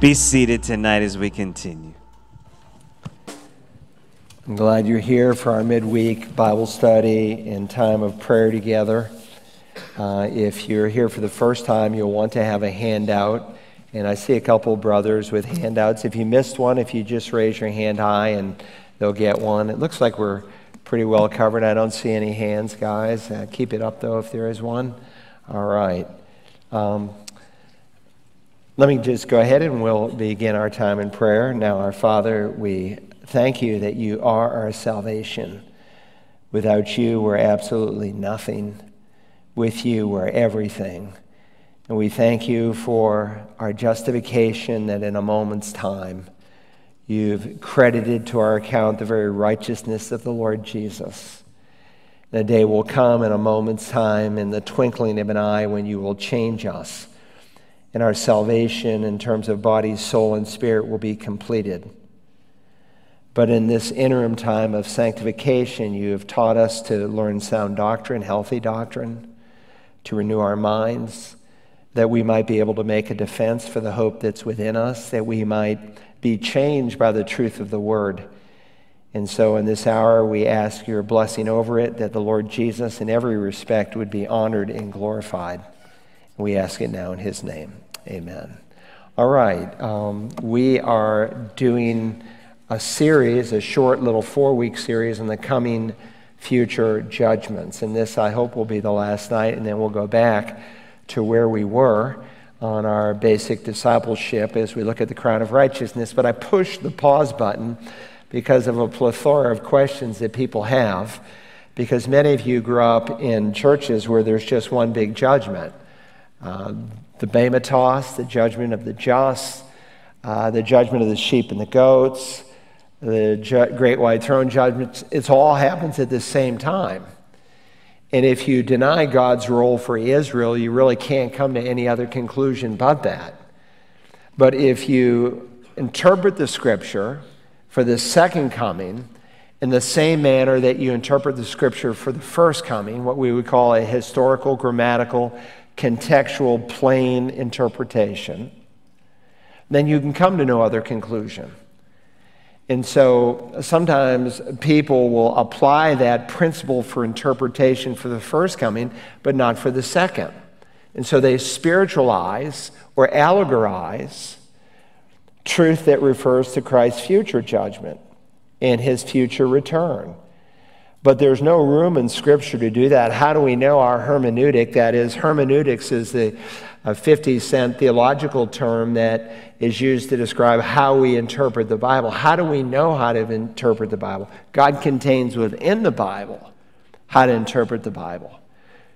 Be seated tonight as we continue. I'm glad you're here for our midweek Bible study and time of prayer together. Uh, if you're here for the first time, you'll want to have a handout. And I see a couple brothers with handouts. If you missed one, if you just raise your hand high and they'll get one. It looks like we're pretty well covered. I don't see any hands, guys. Uh, keep it up, though, if there is one. All right. Um, let me just go ahead and we'll begin our time in prayer. Now, our Father, we thank you that you are our salvation. Without you, we're absolutely nothing. With you, we're everything. And we thank you for our justification that in a moment's time, you've credited to our account the very righteousness of the Lord Jesus. The day will come in a moment's time, in the twinkling of an eye, when you will change us and our salvation in terms of body, soul, and spirit will be completed. But in this interim time of sanctification, you have taught us to learn sound doctrine, healthy doctrine, to renew our minds, that we might be able to make a defense for the hope that's within us, that we might be changed by the truth of the word. And so in this hour, we ask your blessing over it, that the Lord Jesus, in every respect, would be honored and glorified. We ask it now in his name. Amen. All right. Um, we are doing a series, a short little four week series on the coming future judgments. And this, I hope, will be the last night, and then we'll go back to where we were on our basic discipleship as we look at the crown of righteousness. But I pushed the pause button because of a plethora of questions that people have, because many of you grew up in churches where there's just one big judgment. Uh, the Bematos, the judgment of the just, uh, the judgment of the sheep and the goats, the ju- great white throne judgment. It all happens at the same time. And if you deny God's role for Israel, you really can't come to any other conclusion but that. But if you interpret the scripture for the second coming in the same manner that you interpret the scripture for the first coming, what we would call a historical, grammatical, contextual, plain interpretation, then you can come to no other conclusion. And so sometimes people will apply that principle for interpretation for the first coming, but not for the second. And so they spiritualize or allegorize truth that refers to Christ's future judgment and his future return. But there's no room in Scripture to do that. How do we know our hermeneutic? That is, hermeneutics is the 50 cent theological term that is used to describe how we interpret the Bible. How do we know how to interpret the Bible? God contains within the Bible how to interpret the Bible.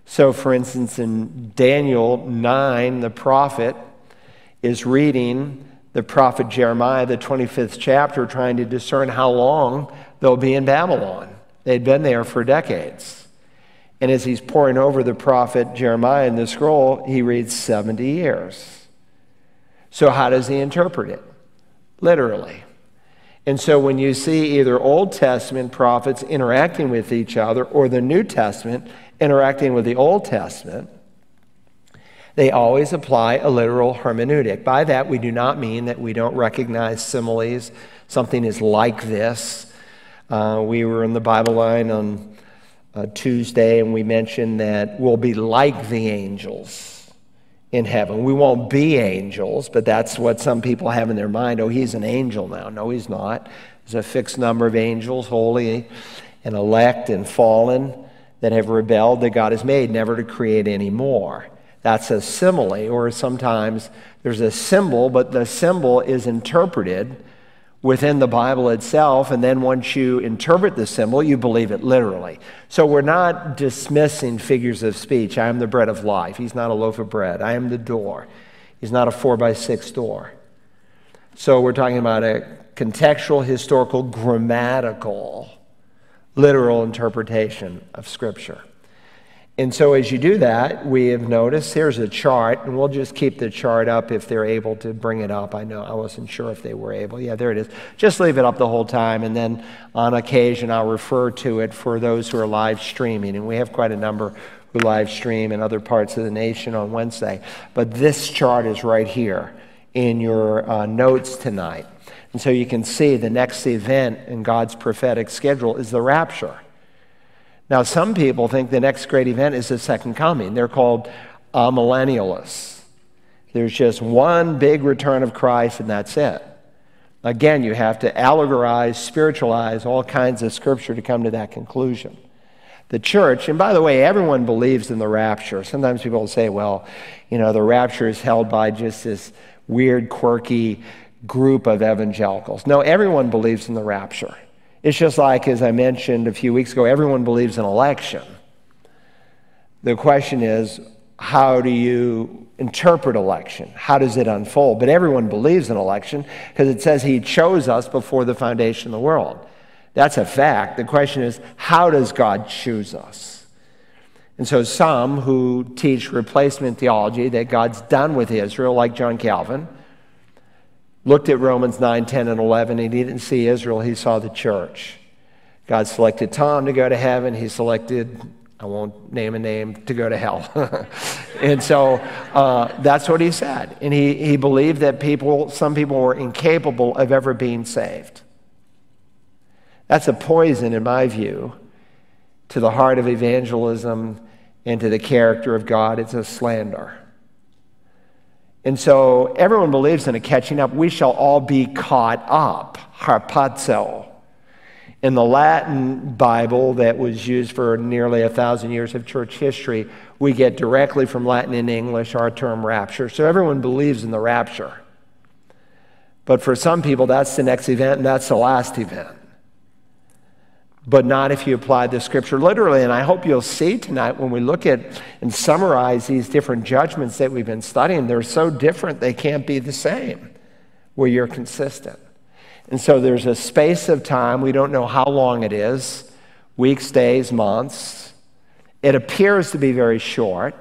So, for instance, in Daniel 9, the prophet is reading the prophet Jeremiah, the 25th chapter, trying to discern how long they'll be in Babylon. They'd been there for decades. And as he's poring over the prophet Jeremiah in the scroll, he reads 70 years. So, how does he interpret it? Literally. And so, when you see either Old Testament prophets interacting with each other or the New Testament interacting with the Old Testament, they always apply a literal hermeneutic. By that, we do not mean that we don't recognize similes. Something is like this uh, we were in the Bible line on uh, Tuesday, and we mentioned that we'll be like the angels in heaven. We won't be angels, but that's what some people have in their mind. Oh, he's an angel now. No, he's not. There's a fixed number of angels, holy and elect and fallen, that have rebelled that God has made, never to create any more. That's a simile, or sometimes there's a symbol, but the symbol is interpreted within the Bible itself, and then once you interpret the symbol, you believe it literally. So we're not dismissing figures of speech. I am the bread of life. He's not a loaf of bread. I am the door. He's not a four by six door. So we're talking about a contextual, historical, grammatical, literal interpretation of Scripture. And so, as you do that, we have noticed here's a chart, and we'll just keep the chart up if they're able to bring it up. I know I wasn't sure if they were able. Yeah, there it is. Just leave it up the whole time, and then on occasion I'll refer to it for those who are live streaming. And we have quite a number who live stream in other parts of the nation on Wednesday. But this chart is right here. in your uh, notes tonight. And so you can see the next event in God's prophetic schedule is the rapture. Now, some people think the next great event is the second coming. They're called uh, amillennialists. There's just one big return of Christ, and that's it. Again, you have to allegorize, spiritualize all kinds of scripture to come to that conclusion. The church, and by the way, everyone believes in the rapture. Sometimes people will say, well, you know, the rapture is held by just this weird, quirky group of evangelicals. No, everyone believes in the rapture. It's just like, as I mentioned a few weeks ago, everyone believes in election. The question is, how do you interpret election? How does it unfold? But everyone believes in election because it says he chose us before the foundation of the world. That's a fact. The question is, how does God choose us? And so, some who teach replacement theology that God's done with Israel, like John Calvin, looked at Romans 9, 10, and 11, and he didn't see Israel, he saw the church. God selected Tom to go to heaven, he selected, I won't name a name, to go to hell. and so uh, that's what he said. And he, he believed that people, some people were incapable of ever being saved. That's a poison, in my view, to the heart of evangelism and to the character of God. It's a slander. And so everyone believes in a catching up. We shall all be caught up, harpazo. In the Latin Bible that was used for nearly a thousand years of church history, we get directly from Latin and English our term rapture. So everyone believes in the rapture. But for some people, that's the next event and that's the last event but not if you apply the scripture literally. And I hope you'll see tonight when we look at and summarize these different judgments that we've been studying, they're so different they can't be the same where you're consistent. And so there's a space of time, we don't know how long it is weeks, days, months. It appears to be very short,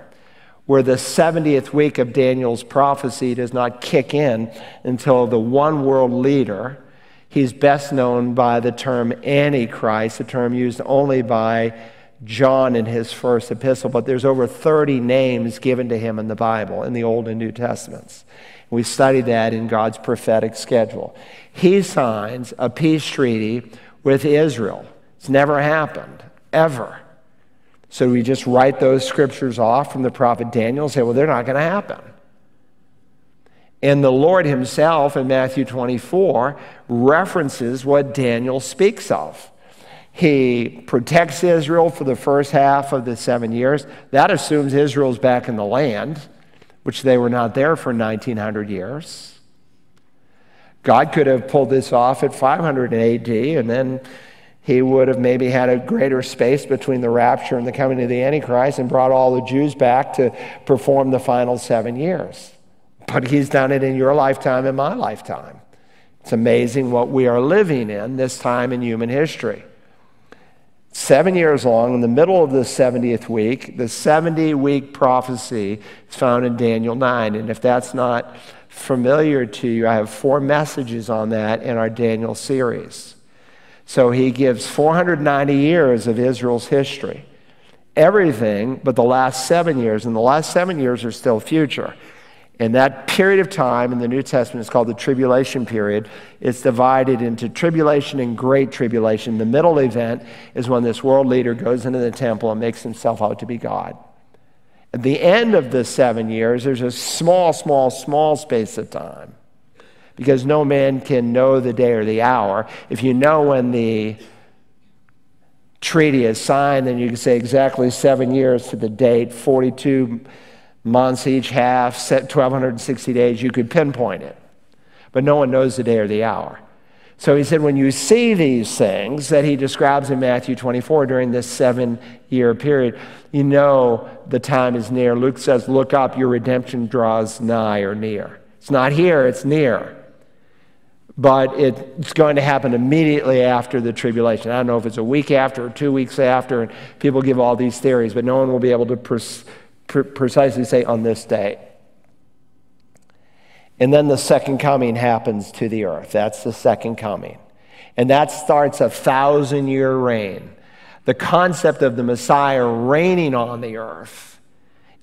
where the 70th week of Daniel's prophecy does not kick in until the one world leader He's best known by the term Antichrist, a term used only by John in his first epistle, but there's over 30 names given to him in the Bible, in the Old and New Testaments. We studied that in God's prophetic schedule. He signs a peace treaty with Israel. It's never happened, ever. So we just write those scriptures off from the prophet Daniel and say, well, they're not going to happen. And the Lord himself in Matthew 24 references what Daniel speaks of. He protects Israel for the first half of the seven years. That assumes Israel's back in the land, which they were not there for 1900 years. God could have pulled this off at 500 AD, and then he would have maybe had a greater space between the rapture and the coming of the Antichrist and brought all the Jews back to perform the final seven years. But He's done it in your lifetime and my lifetime. It's amazing what we are living in this time in human history. Seven years long, in the middle of the 70th week, the 70 week prophecy is found in Daniel 9. And if that's not familiar to you, I have four messages on that in our Daniel series. So he gives 490 years of Israel's history. Everything but the last seven years, and the last seven years are still future. And that period of time in the New Testament is called the tribulation period. It's divided into tribulation and great tribulation. The middle event is when this world leader goes into the temple and makes himself out to be God. At the end of the seven years, there's a small, small, small space of time because no man can know the day or the hour. If you know when the treaty is signed, then you can say exactly seven years to the date, 42 months each half, set 1,260 days, you could pinpoint it. But no one knows the day or the hour. So he said, when you see these things that he describes in Matthew 24 during this seven year period, you know the time is near. Luke says, Look up, your redemption draws nigh or near. It's not here, it's near. But it's going to happen immediately after the tribulation. I don't know if it's a week after or two weeks after, and people give all these theories, but no one will be able to pers- precisely say on this day. And then the second coming happens to the earth. That's the second coming. And that starts a thousand year reign. The concept of the Messiah reigning on the earth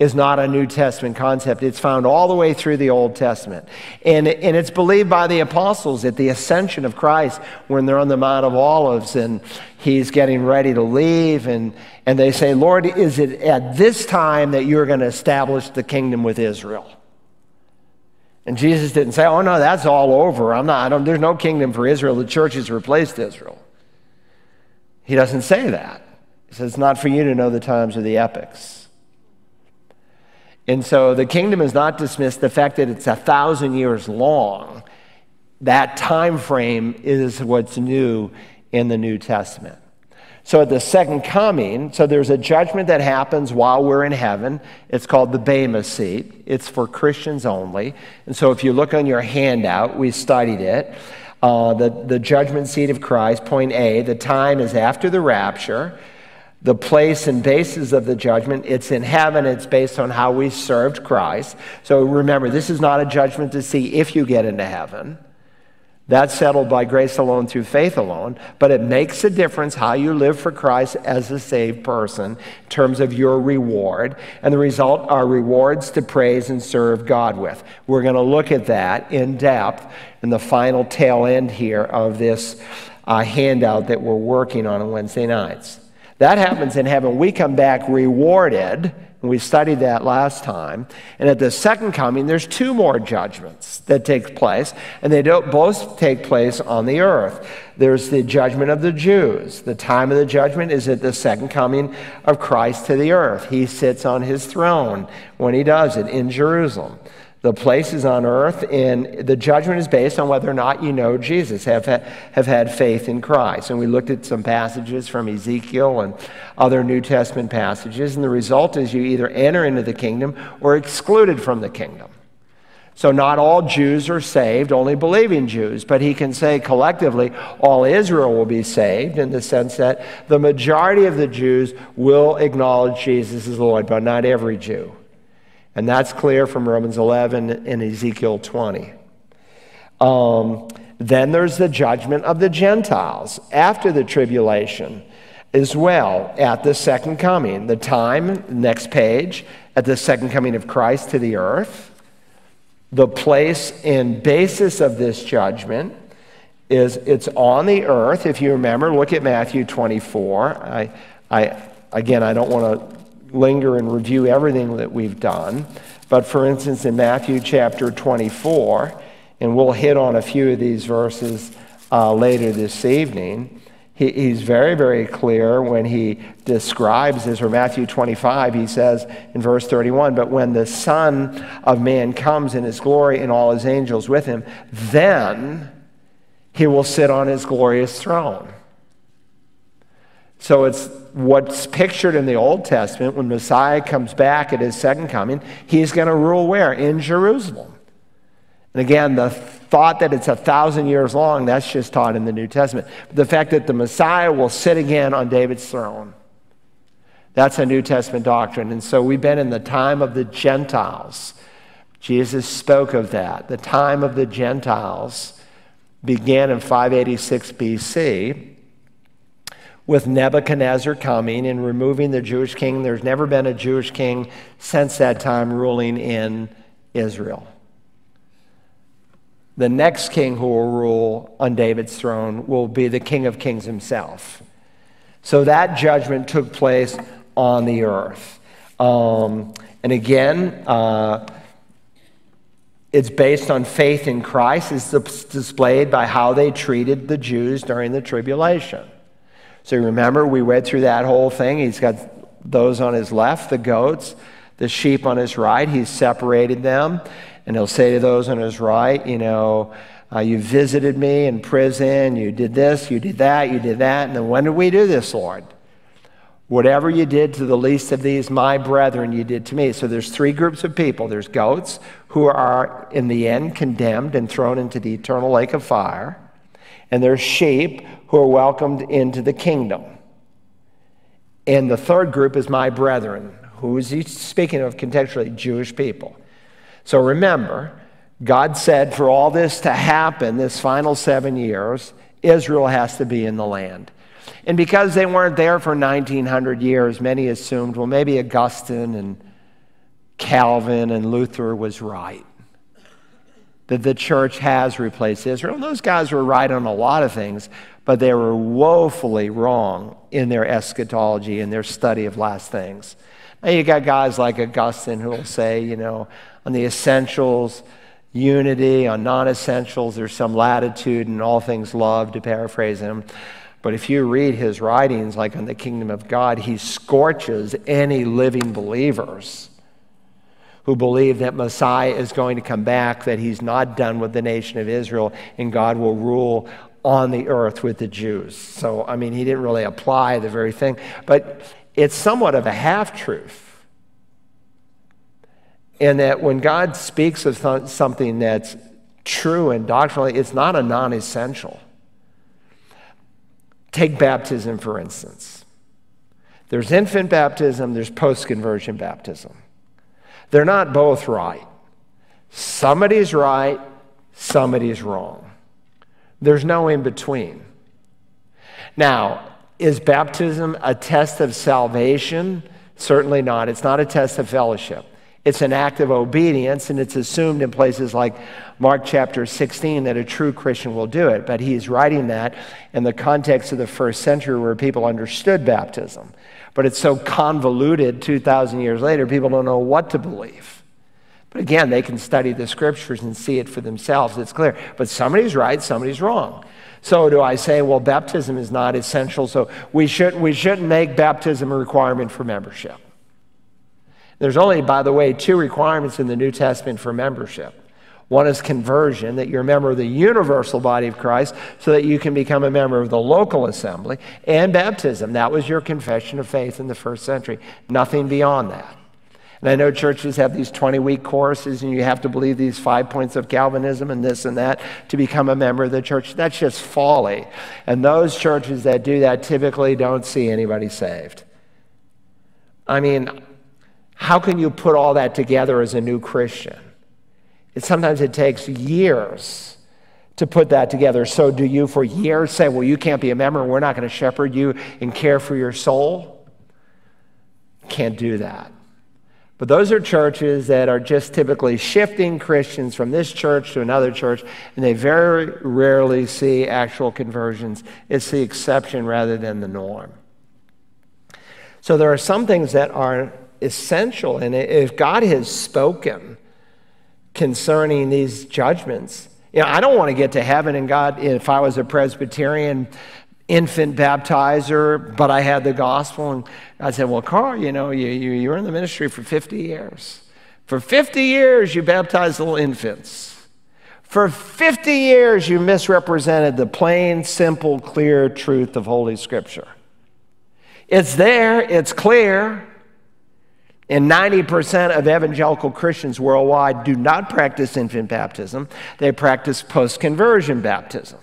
is not a New Testament concept. It's found all the way through the Old Testament. And, and it's believed by the apostles at the ascension of Christ when they're on the Mount of Olives and he's getting ready to leave. And, and they say, Lord, is it at this time that you're going to establish the kingdom with Israel? And Jesus didn't say, oh, no, that's all over. I'm not, I don't, there's no kingdom for Israel. The church has replaced Israel. He doesn't say that. He says, it's not for you to know the times or the epochs. And so the kingdom is not dismissed. The fact that it's a thousand years long, that time frame is what's new in the New Testament. So at the second coming, so there's a judgment that happens while we're in heaven. It's called the Bema seat. It's for Christians only. And so if you look on your handout, we studied it. Uh, the, the judgment seat of Christ, point A, the time is after the rapture the place and basis of the judgment. It's in heaven. It's based on how we served Christ. So remember, this is not a judgment to see if you get into heaven. That's settled by grace alone through faith alone. But it makes a difference how you live for Christ as a saved person in terms of your reward. And the result are rewards to praise and serve God with. We're going to look at that in depth in the final tail end here of this uh, handout that we're working on on Wednesday nights. That happens in heaven. We come back rewarded. And we studied that last time. And at the second coming, there's two more judgments that take place, and they don't both take place on the earth. There's the judgment of the Jews. The time of the judgment is at the second coming of Christ to the earth. He sits on his throne when he does it in Jerusalem the places on earth, and the judgment is based on whether or not you know Jesus, have, have had faith in Christ. And we looked at some passages from Ezekiel and other New Testament passages, and the result is you either enter into the kingdom or excluded from the kingdom. So, not all Jews are saved, only believing Jews, but he can say collectively all Israel will be saved in the sense that the majority of the Jews will acknowledge Jesus as Lord, but not every Jew. And that's clear from Romans 11 and Ezekiel 20. Um, then there's the judgment of the Gentiles after the tribulation as well at the second coming. The time, next page, at the second coming of Christ to the earth. The place and basis of this judgment is it's on the earth. If you remember, look at Matthew 24. I, I, again, I don't want to linger and review everything that we've done. But for instance, in Matthew chapter 24, and we'll hit on a few of these verses uh, later this evening, he, he's very, very clear when he describes this, or Matthew 25, he says in verse 31, But when the Son of Man comes in his glory and all his angels with him, then he will sit on his glorious throne. So it's what's pictured in the Old Testament when Messiah comes back at his second coming, he's going to rule where? In Jerusalem. And again, the thought that it's a thousand years long, that's just taught in the New Testament. But the fact that the Messiah will sit again on David's throne, that's a New Testament doctrine. And so we've been in the time of the Gentiles. Jesus spoke of that. The time of the Gentiles began in 586 BC with Nebuchadnezzar coming and removing the Jewish king. There's never been a Jewish king since that time ruling in Israel. The next king who will rule on David's throne will be the King of Kings himself. So that judgment took place on the earth. Um, and again, uh, it's based on faith in Christ. It's displayed by how they treated the Jews during the tribulation. So remember, we went through that whole thing. He's got those on his left, the goats, the sheep on his right. He's separated them. And he'll say to those on his right, you know, uh, you visited me in prison, you did this, you did that, you did that. And then when did we do this, Lord? Whatever you did to the least of these, my brethren, you did to me. So there's three groups of people. There's goats who are, in the end, condemned and thrown into the eternal lake of fire. And there's sheep who are welcomed into the kingdom. And the third group is my brethren. Who is he speaking of contextually? Jewish people. So remember, God said for all this to happen, this final seven years, Israel has to be in the land. And because they weren't there for 1900 years, many assumed, well, maybe Augustine and Calvin and Luther was right. That the church has replaced Israel. And those guys were right on a lot of things, but they were woefully wrong in their eschatology and their study of last things. Now you got guys like Augustine who will say, you know, on the essentials, unity, on non essentials, there's some latitude and all things love, to paraphrase him. But if you read his writings, like on the kingdom of God, he scorches any living believers who believe that Messiah is going to come back, that he's not done with the nation of Israel, and God will rule on the earth with the Jews. So, I mean, he didn't really apply the very thing. But it's somewhat of a half truth. In that when God speaks of th- something that's true and doctrinally, it's not a non essential. Take baptism, for instance. There's infant baptism, there's post conversion baptism. They're not both right. Somebody's right, somebody's wrong. There's no in between. Now, is baptism a test of salvation? Certainly not. It's not a test of fellowship. It's an act of obedience, and it's assumed in places like Mark chapter 16 that a true Christian will do it. But he's writing that in the context of the first century where people understood baptism. But it's so convoluted 2,000 years later, people don't know what to believe. But again, they can study the scriptures and see it for themselves. It's clear. But somebody's right, somebody's wrong. So do I say, well, baptism is not essential, so we, shouldn't, we shouldn't make baptism a requirement for membership. There's only, by the way, two requirements in the New Testament for membership. One is conversion, that you're a member of the universal body of Christ so that you can become a member of the local assembly, and baptism. That was your confession of faith in the first century. Nothing beyond that. And I know churches have these 20 week courses, and you have to believe these five points of Calvinism and this and that to become a member of the church. That's just folly. And those churches that do that typically don't see anybody saved. I mean, how can you put all that together as a new Christian? It, sometimes it takes years to put that together. So, do you for years say, Well, you can't be a member, we're not going to shepherd you and care for your soul? Can't do that. But those are churches that are just typically shifting Christians from this church to another church, and they very rarely see actual conversions. It's the exception rather than the norm. So there are some things that are essential, and if God has spoken concerning these judgments, you know, I don't want to get to heaven and God, if I was a Presbyterian, infant baptizer, but I had the gospel. And I said, Well, Carl, you know, you, you, you in the ministry for 50 years. For 50 years, you baptized little infants. For 50 years, you misrepresented the plain, simple, clear truth of Holy Scripture. It's there, it's clear. And 90% of evangelical Christians worldwide do not practice infant baptism, they practice post conversion baptism.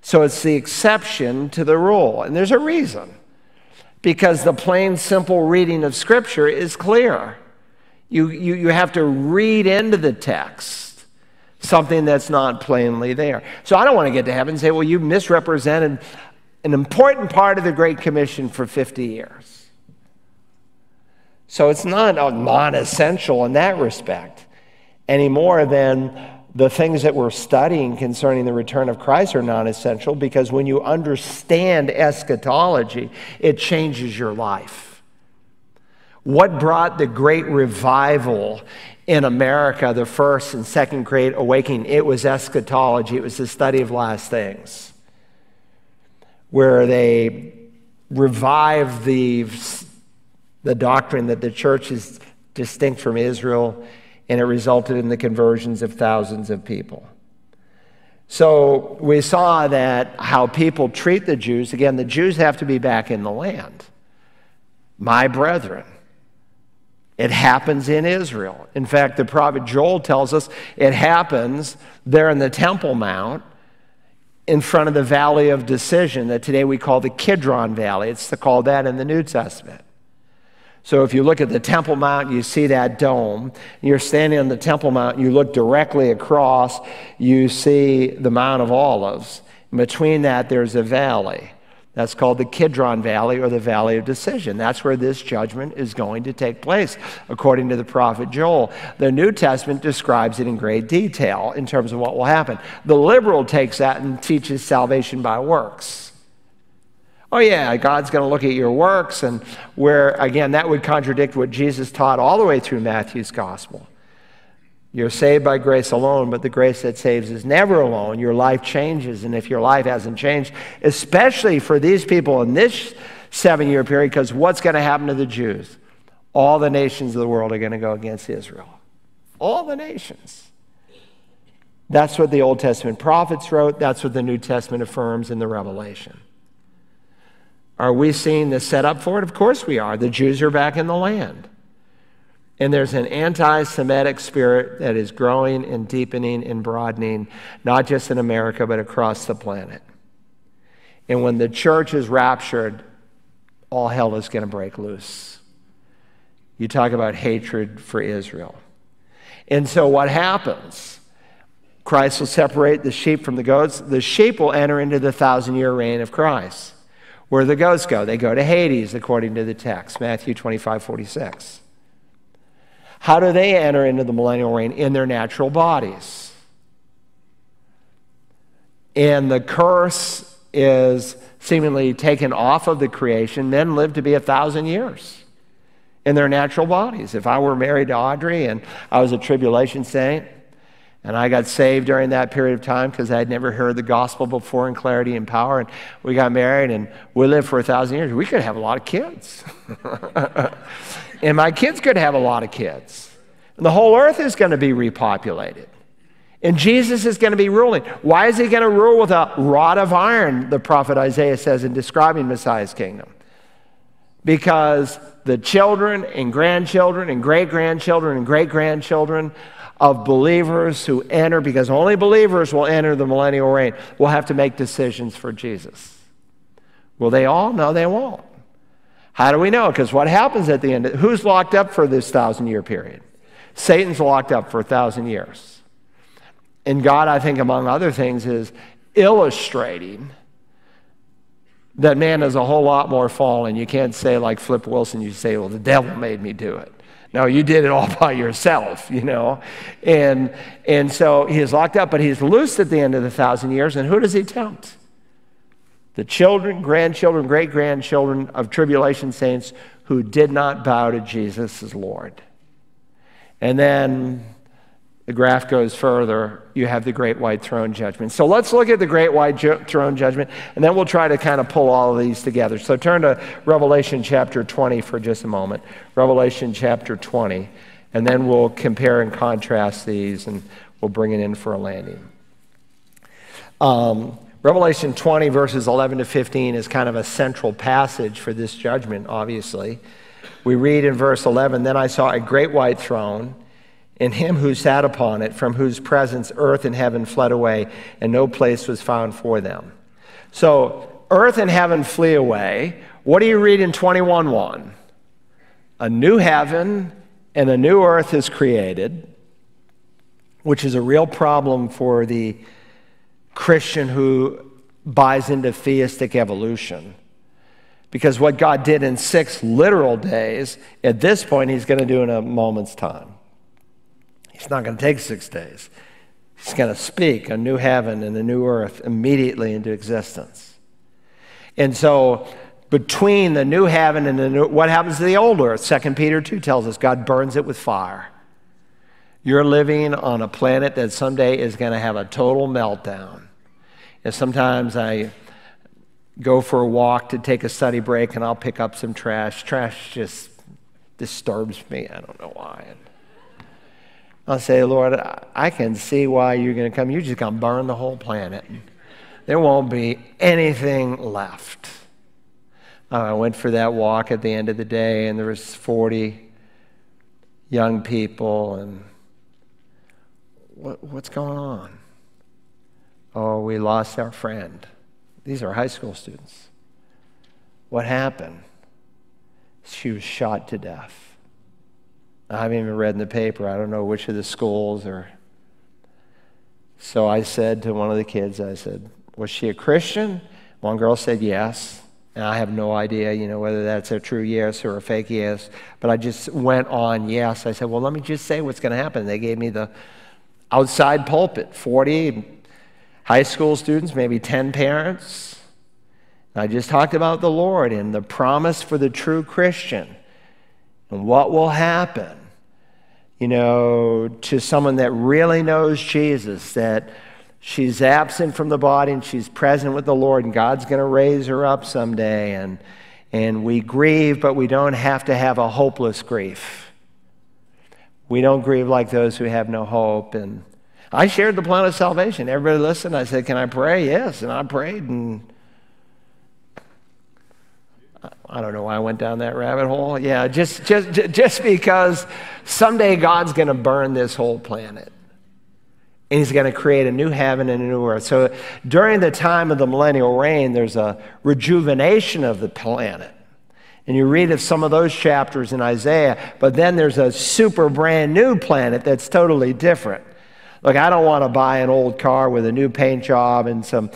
So it's the exception to the rule. And there's a reason. Because the plain, simple reading of Scripture is clear. You, you, you have to read into the text something that's not plainly there. So I don't want to get to heaven and say, well, you misrepresented an important part of the Great Commission for 50 years. So it's not non essential in that respect any more than the things that we're studying concerning the return of Christ are non essential because when you understand eschatology, it changes your life. What brought the great revival in America, the first and second great awakening? It was eschatology, it was the study of last things, where they revived the, the doctrine that the church is distinct from Israel and it resulted in the conversions of thousands of people. So we saw that how people treat the Jews, again, the Jews have to be back in the land. My brethren. It happens in Israel. In fact, the prophet Joel tells us it happens there in the Temple Mount in front of the Valley of Decision that today we call the Kidron Valley. It's called that in the New Testament. So if you look at the Temple Mount, you see that dome. You're standing on the Temple Mount, you look directly across, you see the Mount of Olives. In between that, there's a valley. That's called the Kidron Valley or the Valley of Decision. That's where this judgment is going to take place, according to the prophet Joel. The New Testament describes it in great detail in terms of what will happen. The liberal takes that and teaches salvation by works. Oh, yeah, God's going to look at your works, and where, again, that would contradict what Jesus taught all the way through Matthew's gospel. You're saved by grace alone, but the grace that saves is never alone. Your life changes, and if your life hasn't changed, especially for these people in this seven year period, because what's going to happen to the Jews? All the nations of the world are going to go against Israel. All the nations. That's what the Old Testament prophets wrote. That's what the New Testament affirms in the Revelation. Are we seeing the setup for it? Of course we are. The Jews are back in the land. And there's an anti Semitic spirit that is growing and deepening and broadening, not just in America, but across the planet. And when the church is raptured, all hell is going to break loose. You talk about hatred for Israel. And so what happens? Christ will separate the sheep from the goats. The sheep will enter into the thousand year reign of Christ. Where the goats go? They go to Hades, according to the text, Matthew 25, 46. How do they enter into the millennial reign? In their natural bodies. And the curse is seemingly taken off of the creation. Men live to be a thousand years in their natural bodies. If I were married to Audrey and I was a tribulation saint, and I got saved during that period of time because I had never heard the gospel before in clarity and power. And we got married and we lived for a thousand years. We could have a lot of kids. and my kids could have a lot of kids. And the whole earth is going to be repopulated. And Jesus is going to be ruling. Why is he going to rule with a rod of iron, the prophet Isaiah says in describing Messiah's kingdom? Because the children and grandchildren and great grandchildren and great grandchildren of believers who enter, because only believers will enter the millennial reign, will have to make decisions for Jesus. Will they all? No, they won't. How do we know? Because what happens at the end? Who's locked up for this thousand year period? Satan's locked up for a thousand years. And God, I think, among other things, is illustrating that man is a whole lot more fallen. You can't say, like Flip Wilson, you say, well, the devil made me do it. No, you did it all by yourself, you know. And, and so he is locked up, but he's loosed at the end of the thousand years. And who does he tempt? The children, grandchildren, great grandchildren of tribulation saints who did not bow to Jesus as Lord. And then the graph goes further. You have the great white throne judgment. So let's look at the great white ju- throne judgment, and then we'll try to kind of pull all of these together. So turn to Revelation chapter 20 for just a moment. Revelation chapter 20, and then we'll compare and contrast these, and we'll bring it in for a landing. Um, Revelation 20, verses 11 to 15, is kind of a central passage for this judgment, obviously. We read in verse 11 Then I saw a great white throne, and him who sat upon it, from whose presence earth and heaven fled away, and no place was found for them. So, earth and heaven flee away. What do you read in 21 1? A new heaven and a new earth is created, which is a real problem for the Christian who buys into theistic evolution. Because what God did in six literal days, at this point, He's going to do in a moment's time. He's not going to take six days. He's going to speak a new heaven and a new earth immediately into existence. And so, between the new heaven and the new, what happens to the old earth? 2 Peter 2 tells us God burns it with fire. You're living on a planet that someday is going to have a total meltdown. And sometimes I go for a walk to take a study break and I'll pick up some trash. Trash just disturbs me. I don't know why. I'll say, Lord, I can see why you're going to come. You're just going to burn the whole planet. There won't be anything left. Uh, I went for that walk at the end of the day, and there was 40 young people, and what, what's going on? Oh, we lost our friend. These are high school students. What happened? She was shot to death. I haven't even read in the paper. I don't know which of the schools or. So I said to one of the kids, I said, Was she a Christian? One girl said yes. And I have no idea, you know, whether that's a true yes or a fake yes. But I just went on yes. I said, well, let me just say what's going to happen. They gave me the outside pulpit, 40 high school students, maybe 10 parents. I just talked about the Lord and the promise for the true Christian and what will happen, you know, to someone that really knows Jesus, that she's absent from the body and she's present with the Lord, and God's going to raise her up someday. And, and we grieve, but we don't have to have a hopeless grief. We don't grieve like those who have no hope. And I shared the plan of salvation. Everybody listened. I said, Can I pray? Yes. And I prayed. And I don't know why I went down that rabbit hole. Yeah, just, just, just because someday God's going to burn this whole planet. And he's going to create a new heaven and a new earth. So during the time of the millennial reign, there's a rejuvenation of the planet. And you read of some of those chapters in Isaiah, but then there's a super brand new planet that's totally different. Look, I don't want to buy an old car with a new paint job and some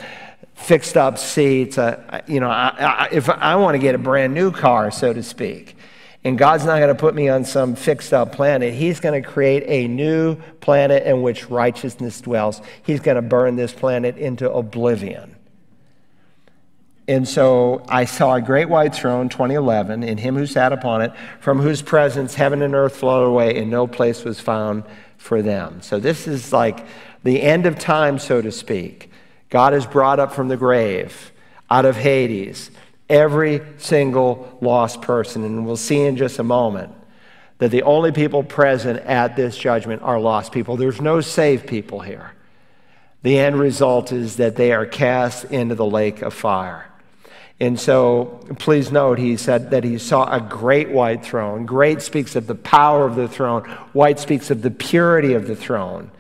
fixed up seats. Uh, you know, I, I, if I want to get a brand new car, so to speak, and God's not going to put me on some fixed up planet. He's going to create a new planet in which righteousness dwells. He's going to burn this planet into oblivion. And so I saw a great white throne, 2011, and him who sat upon it, from whose presence heaven and earth flowed away, and no place was found for them. So this is like the end of time, so to speak. God has brought up from the grave, out of Hades, every single lost person. And we'll see in just a moment that the only people present at this judgment are lost people. There's no saved people here. The end result is that they are cast into the lake of fire. And so please note, he said that he saw a great white throne. Great speaks of the power of the throne, white speaks of the purity of the throne.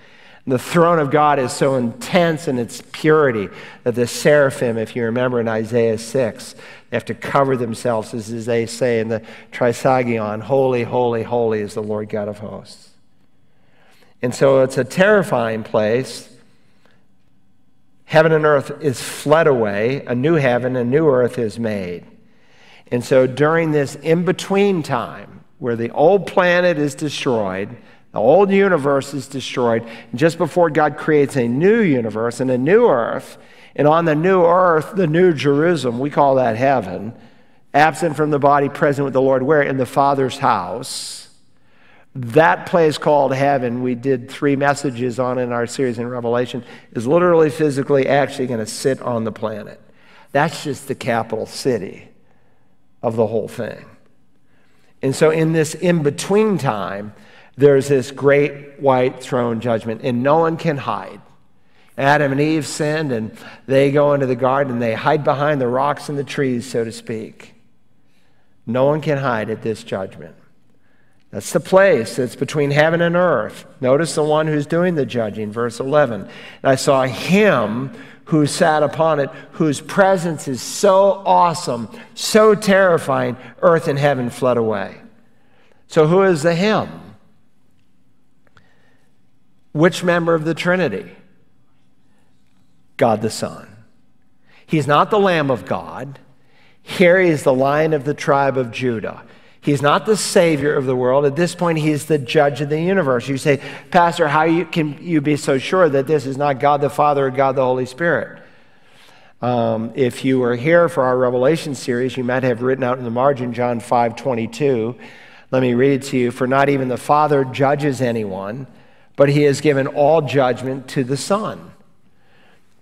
The throne of God is so intense in its purity that the seraphim, if you remember in Isaiah 6, they have to cover themselves, as they say in the Trisagion, Holy, holy, holy is the Lord God of hosts. And so it's a terrifying place. Heaven and earth is fled away, a new heaven, a new earth is made. And so during this in between time, where the old planet is destroyed, the old universe is destroyed. Just before God creates a new universe and a new earth, and on the new earth, the new Jerusalem, we call that heaven, absent from the body, present with the Lord, where? In the Father's house. That place called heaven, we did three messages on in our series in Revelation, is literally, physically, actually going to sit on the planet. That's just the capital city of the whole thing. And so, in this in between time, there's this great white throne judgment, and no one can hide. Adam and Eve sinned, and they go into the garden and they hide behind the rocks and the trees, so to speak. No one can hide at this judgment. That's the place that's between heaven and earth. Notice the one who's doing the judging, verse 11. And I saw him who sat upon it, whose presence is so awesome, so terrifying, earth and heaven fled away. So, who is the him? Which member of the Trinity? God the Son. He's not the Lamb of God. Here he is the Lion of the tribe of Judah. He's not the Savior of the world. At this point, he's the judge of the universe. You say, Pastor, how you, can you be so sure that this is not God the Father or God the Holy Spirit? Um, if you were here for our Revelation series, you might have written out in the margin John 5 22. Let me read it to you. For not even the Father judges anyone but he has given all judgment to the Son.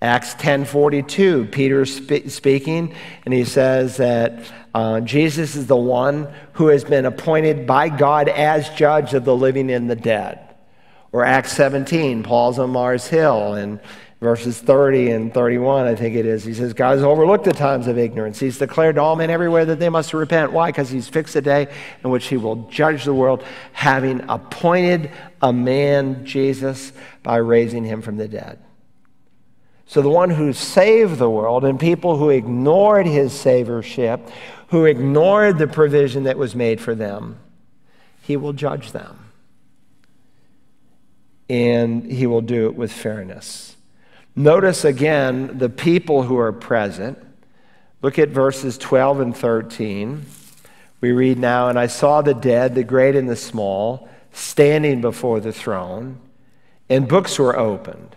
Acts 10:42, Peter spe- speaking, and he says that uh, Jesus is the one who has been appointed by God as judge of the living and the dead. Or Acts 17, Paul's on Mars Hill, and verses 30 and 31, I think it is. He says, God has overlooked the times of ignorance. He's declared to all men everywhere that they must repent. Why? Because he's fixed a day in which he will judge the world, having appointed a man, Jesus, by raising him from the dead. So the one who saved the world and people who ignored his saviorship, who ignored the provision that was made for them, he will judge them. And he will do it with fairness. Notice again the people who are present. Look at verses 12 and 13. We read now, And I saw the dead, the great and the small, standing before the throne, and books were opened.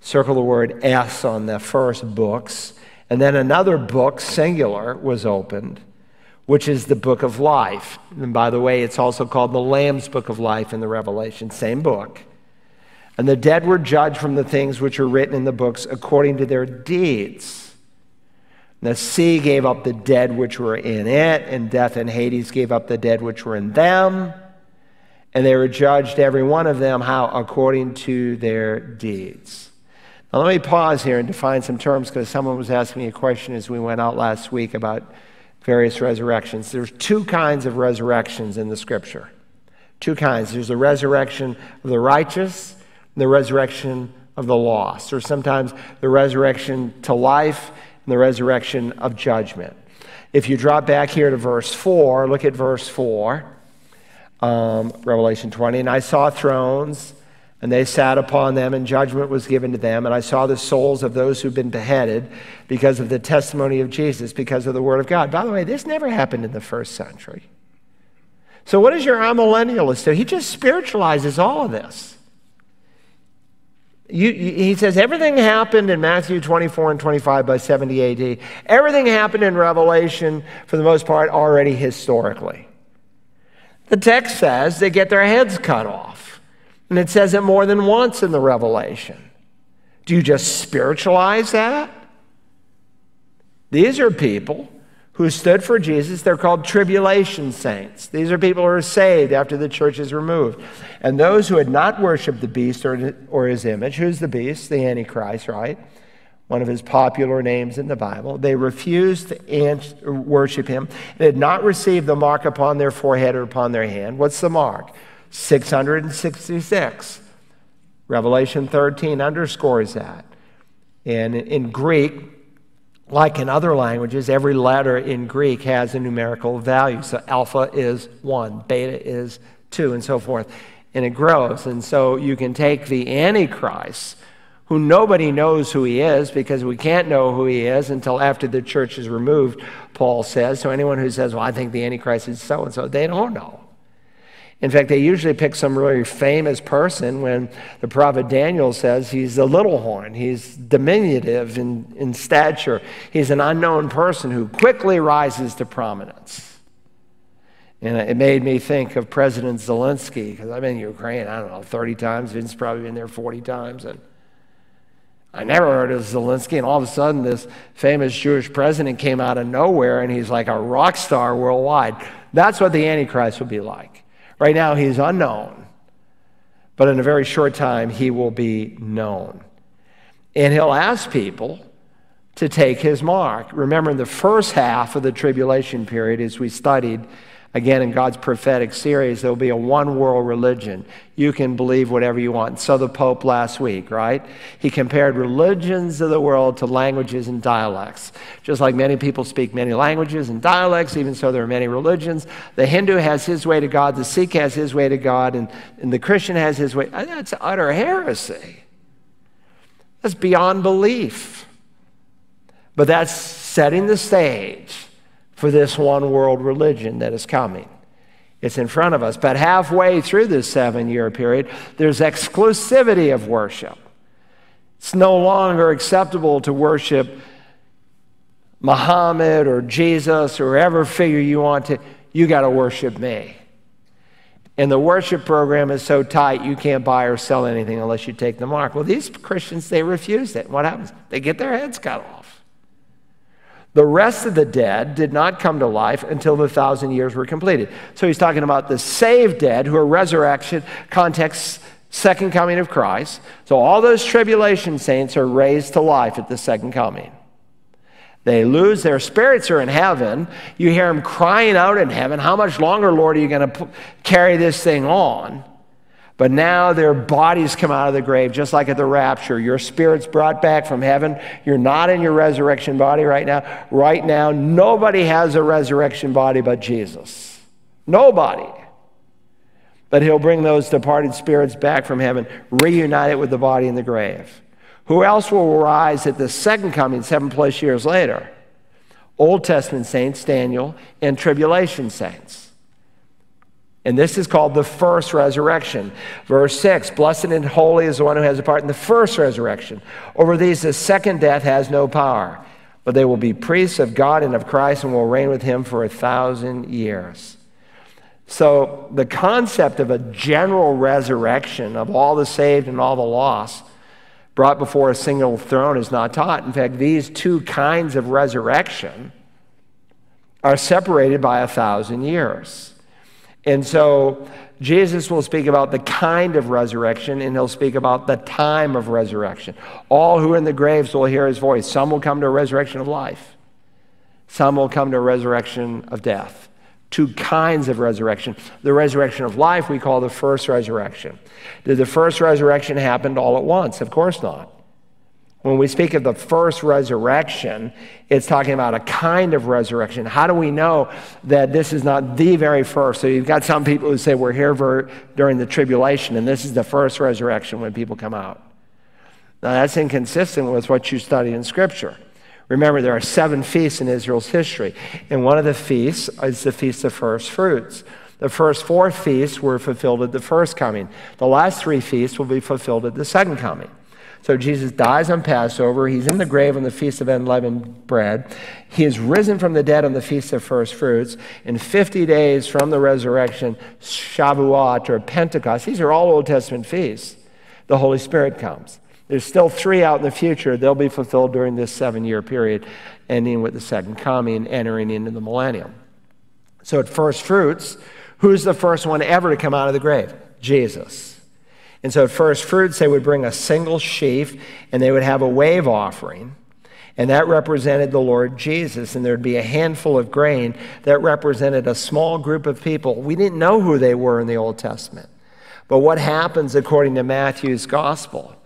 Circle the word S on the first books. And then another book, singular, was opened, which is the book of life. And by the way, it's also called the Lamb's book of life in the Revelation, same book. And the dead were judged from the things which are written in the books according to their deeds. The sea gave up the dead which were in it, and death and Hades gave up the dead which were in them. And they were judged, every one of them, how? According to their deeds. Now, let me pause here and define some terms because someone was asking me a question as we went out last week about various resurrections. There's two kinds of resurrections in the scripture. Two kinds. There's the resurrection of the righteous and the resurrection of the lost, or sometimes the resurrection to life and the resurrection of judgment. If you drop back here to verse 4, look at verse 4, um, Revelation 20. And I saw thrones, and they sat upon them, and judgment was given to them. And I saw the souls of those who've been beheaded because of the testimony of Jesus, because of the word of God. By the way, this never happened in the first century. So, what does your amillennialist do? He just spiritualizes all of this. You, he says everything happened in Matthew 24 and 25 by 70 AD. Everything happened in Revelation, for the most part, already historically. The text says they get their heads cut off. And it says it more than once in the Revelation. Do you just spiritualize that? These are people who stood for Jesus. They're called tribulation saints. These are people who are saved after the church is removed. And those who had not worshiped the beast or, or his image, who's the beast? The Antichrist, right? One of his popular names in the Bible. They refused to worship him and had not received the mark upon their forehead or upon their hand. What's the mark? 666. Revelation 13 underscores that. And in Greek, like in other languages, every letter in Greek has a numerical value. So alpha is one, beta is two, and so forth. And it grows. And so you can take the Antichrist, who nobody knows who he is because we can't know who he is until after the church is removed, Paul says. So anyone who says, well, I think the Antichrist is so and so, they don't know. In fact, they usually pick some really famous person when the prophet Daniel says he's a little horn. He's diminutive in, in stature. He's an unknown person who quickly rises to prominence. And it made me think of President Zelensky, because I've been in Ukraine, I don't know, 30 times. Vince's probably been there 40 times. And I never heard of Zelensky. And all of a sudden, this famous Jewish president came out of nowhere, and he's like a rock star worldwide. That's what the Antichrist will be like. Right now, he's unknown, but in a very short time, he will be known. And he'll ask people to take his mark. Remember, in the first half of the tribulation period, as we studied, Again, in God's prophetic series, there'll be a one world religion. You can believe whatever you want. So, the Pope last week, right? He compared religions of the world to languages and dialects. Just like many people speak many languages and dialects, even so, there are many religions. The Hindu has his way to God, the Sikh has his way to God, and, and the Christian has his way. Uh, that's utter heresy. That's beyond belief. But that's setting the stage for this one world religion that is coming. It's in front of us. But halfway through this seven year period, there's exclusivity of worship. It's no longer acceptable to worship Muhammad or Jesus or whatever figure you want to. You got to worship me. And the worship program is so tight, you can't buy or sell anything unless you take the mark. Well, these Christians, they refuse it. What happens? They get their heads cut off. The rest of the dead did not come to life until the thousand years were completed. So he's talking about the saved dead who are resurrection, context, second coming of Christ. So all those tribulation saints are raised to life at the second coming. They lose their spirits are in heaven. You hear them crying out in heaven, How much longer, Lord, are you going to carry this thing on? But now their bodies come out of the grave, just like at the rapture. Your spirit's brought back from heaven. You're not in your resurrection body right now. Right now, nobody has a resurrection body but Jesus. Nobody. But he'll bring those departed spirits back from heaven, reunited with the body in the grave. Who else will rise at the second coming, seven plus years later? Old Testament saints, Daniel, and tribulation saints. And this is called the first resurrection. Verse 6 Blessed and holy is the one who has a part in the first resurrection. Over these, the second death has no power, but they will be priests of God and of Christ and will reign with him for a thousand years. So, the concept of a general resurrection of all the saved and all the lost brought before a single throne is not taught. In fact, these two kinds of resurrection are separated by a thousand years. And so Jesus will speak about the kind of resurrection and he'll speak about the time of resurrection. All who are in the graves will hear his voice. Some will come to a resurrection of life, some will come to a resurrection of death. Two kinds of resurrection. The resurrection of life we call the first resurrection. Did the first resurrection happen all at once? Of course not. When we speak of the first resurrection, it's talking about a kind of resurrection. How do we know that this is not the very first? So you've got some people who say we're here for, during the tribulation, and this is the first resurrection when people come out. Now, that's inconsistent with what you study in Scripture. Remember, there are seven feasts in Israel's history, and one of the feasts is the Feast of First Fruits. The first four feasts were fulfilled at the first coming. The last three feasts will be fulfilled at the second coming. So Jesus dies on Passover. He's in the grave on the Feast of Unleavened Bread. He is risen from the dead on the Feast of First Fruits. In 50 days from the resurrection, Shavuot or Pentecost, these are all Old Testament feasts. The Holy Spirit comes. There's still three out in the future. They'll be fulfilled during this seven year period, ending with the second coming, entering into the millennium. So at first fruits, who's the first one ever to come out of the grave? Jesus. And so at first fruits, they would bring a single sheaf and they would have a wave offering. And that represented the Lord Jesus. And there'd be a handful of grain that represented a small group of people. We didn't know who they were in the Old Testament. But what happens according to Matthew's gospel?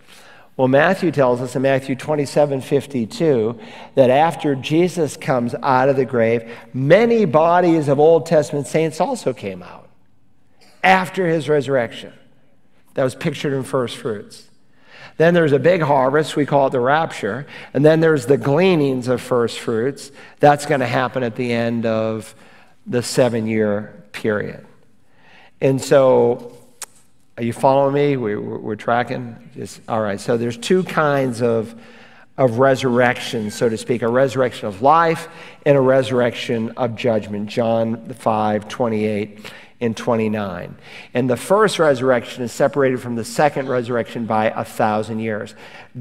Well, Matthew tells us in Matthew 27 52 that after Jesus comes out of the grave, many bodies of Old Testament saints also came out after his resurrection. That was pictured in first fruits. Then there's a big harvest, we call it the rapture. And then there's the gleanings of first fruits. That's going to happen at the end of the seven year period. And so, are you following me? We, are tracking? Just, all right, so there's two kinds of, of resurrection, so to speak a resurrection of life and a resurrection of judgment. John 5 28 in 29. And the first resurrection is separated from the second resurrection by a thousand years.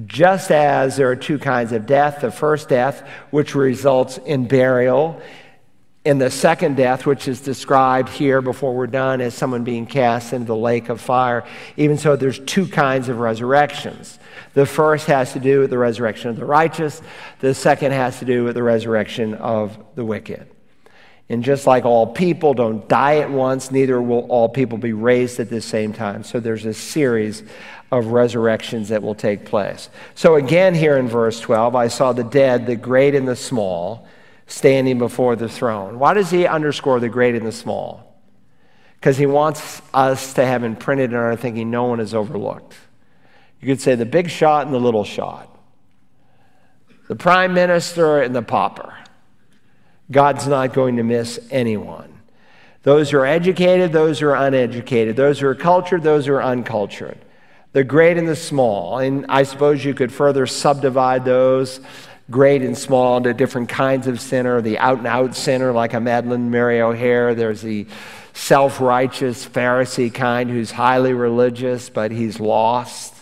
Just as there are two kinds of death the first death, which results in burial, and the second death, which is described here before we're done as someone being cast into the lake of fire. Even so, there's two kinds of resurrections. The first has to do with the resurrection of the righteous, the second has to do with the resurrection of the wicked. And just like all people don't die at once, neither will all people be raised at the same time. So there's a series of resurrections that will take place. So again, here in verse 12, I saw the dead, the great and the small, standing before the throne. Why does he underscore the great and the small? Because he wants us to have imprinted in our thinking no one is overlooked. You could say the big shot and the little shot, the prime minister and the pauper God's not going to miss anyone. Those who are educated, those who are uneducated, those who are cultured, those who are uncultured, the great and the small. And I suppose you could further subdivide those great and small into different kinds of sinner the out and out sinner, like a Madalyn Murray O'Hair. There's the self righteous Pharisee kind who's highly religious, but he's lost.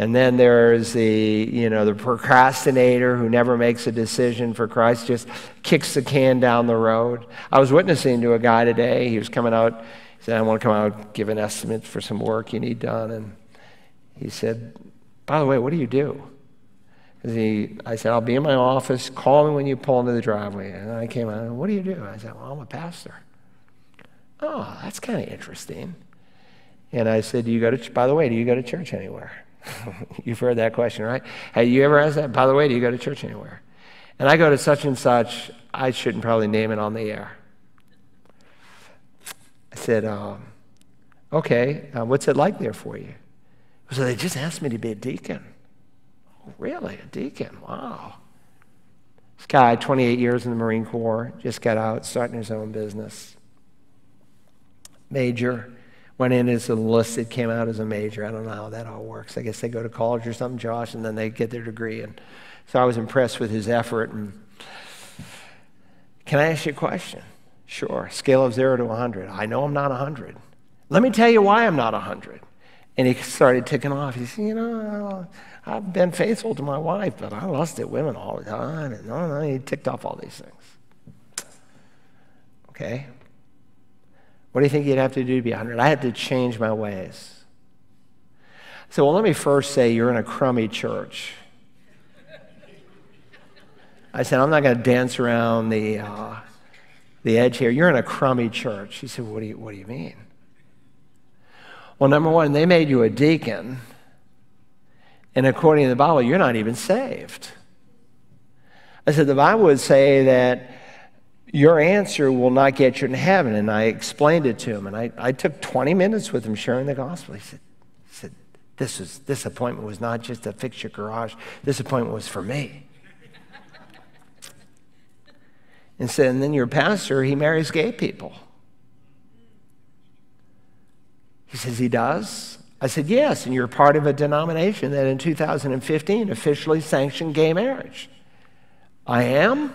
And then there's the, you know, the procrastinator who never makes a decision for Christ, just kicks the can down the road. I was witnessing to a guy today. He was coming out. He said, I want to come out, give an estimate for some work you need done. And he said, by the way, what do you do? He, I said, I'll be in my office. Call me when you pull into the driveway. And I came out, what do you do? I said, well, I'm a pastor. Oh, that's kind of interesting. And I said, do you go to, by the way, do you go to church anywhere? You've heard that question, right? Hey, you ever asked that? By the way, do you go to church anywhere? And I go to such and such. I shouldn't probably name it on the air. I said, um, okay, uh, what's it like there for you? So they just asked me to be a deacon. Oh, really? A deacon? Wow. This guy, 28 years in the Marine Corps, just got out, starting his own business. Major, went in as enlisted, came out as a major. I don't know how that all works. I guess they go to college or something, Josh, and then they get their degree. And so I was impressed with his effort. And can I ask you a question? Sure. Scale of zero to 100. I know I'm not 100. Let me tell you why I'm not 100. And he started ticking off. He said, You know, I've been faithful to my wife, but I lust at women all the time. And no, no, he ticked off all these things. Okay. What do you think you'd have to do to be 100? I had to change my ways. So, well, let me first say you're in a crummy church. I said, I'm not going to dance around the, uh, the edge here. You're in a crummy church. He said, what do, you, what do you mean? Well, number one, they made you a deacon. And according to the Bible, you're not even saved. I said, the Bible would say that your answer will not get you in heaven. And I explained it to him. And I, I took 20 minutes with him sharing the gospel. He said, he said this, was, this appointment was not just to fix your garage, this appointment was for me. and said, and then your pastor, he marries gay people. He says, he does? I said, yes, and you're part of a denomination that in 2015 officially sanctioned gay marriage. I am?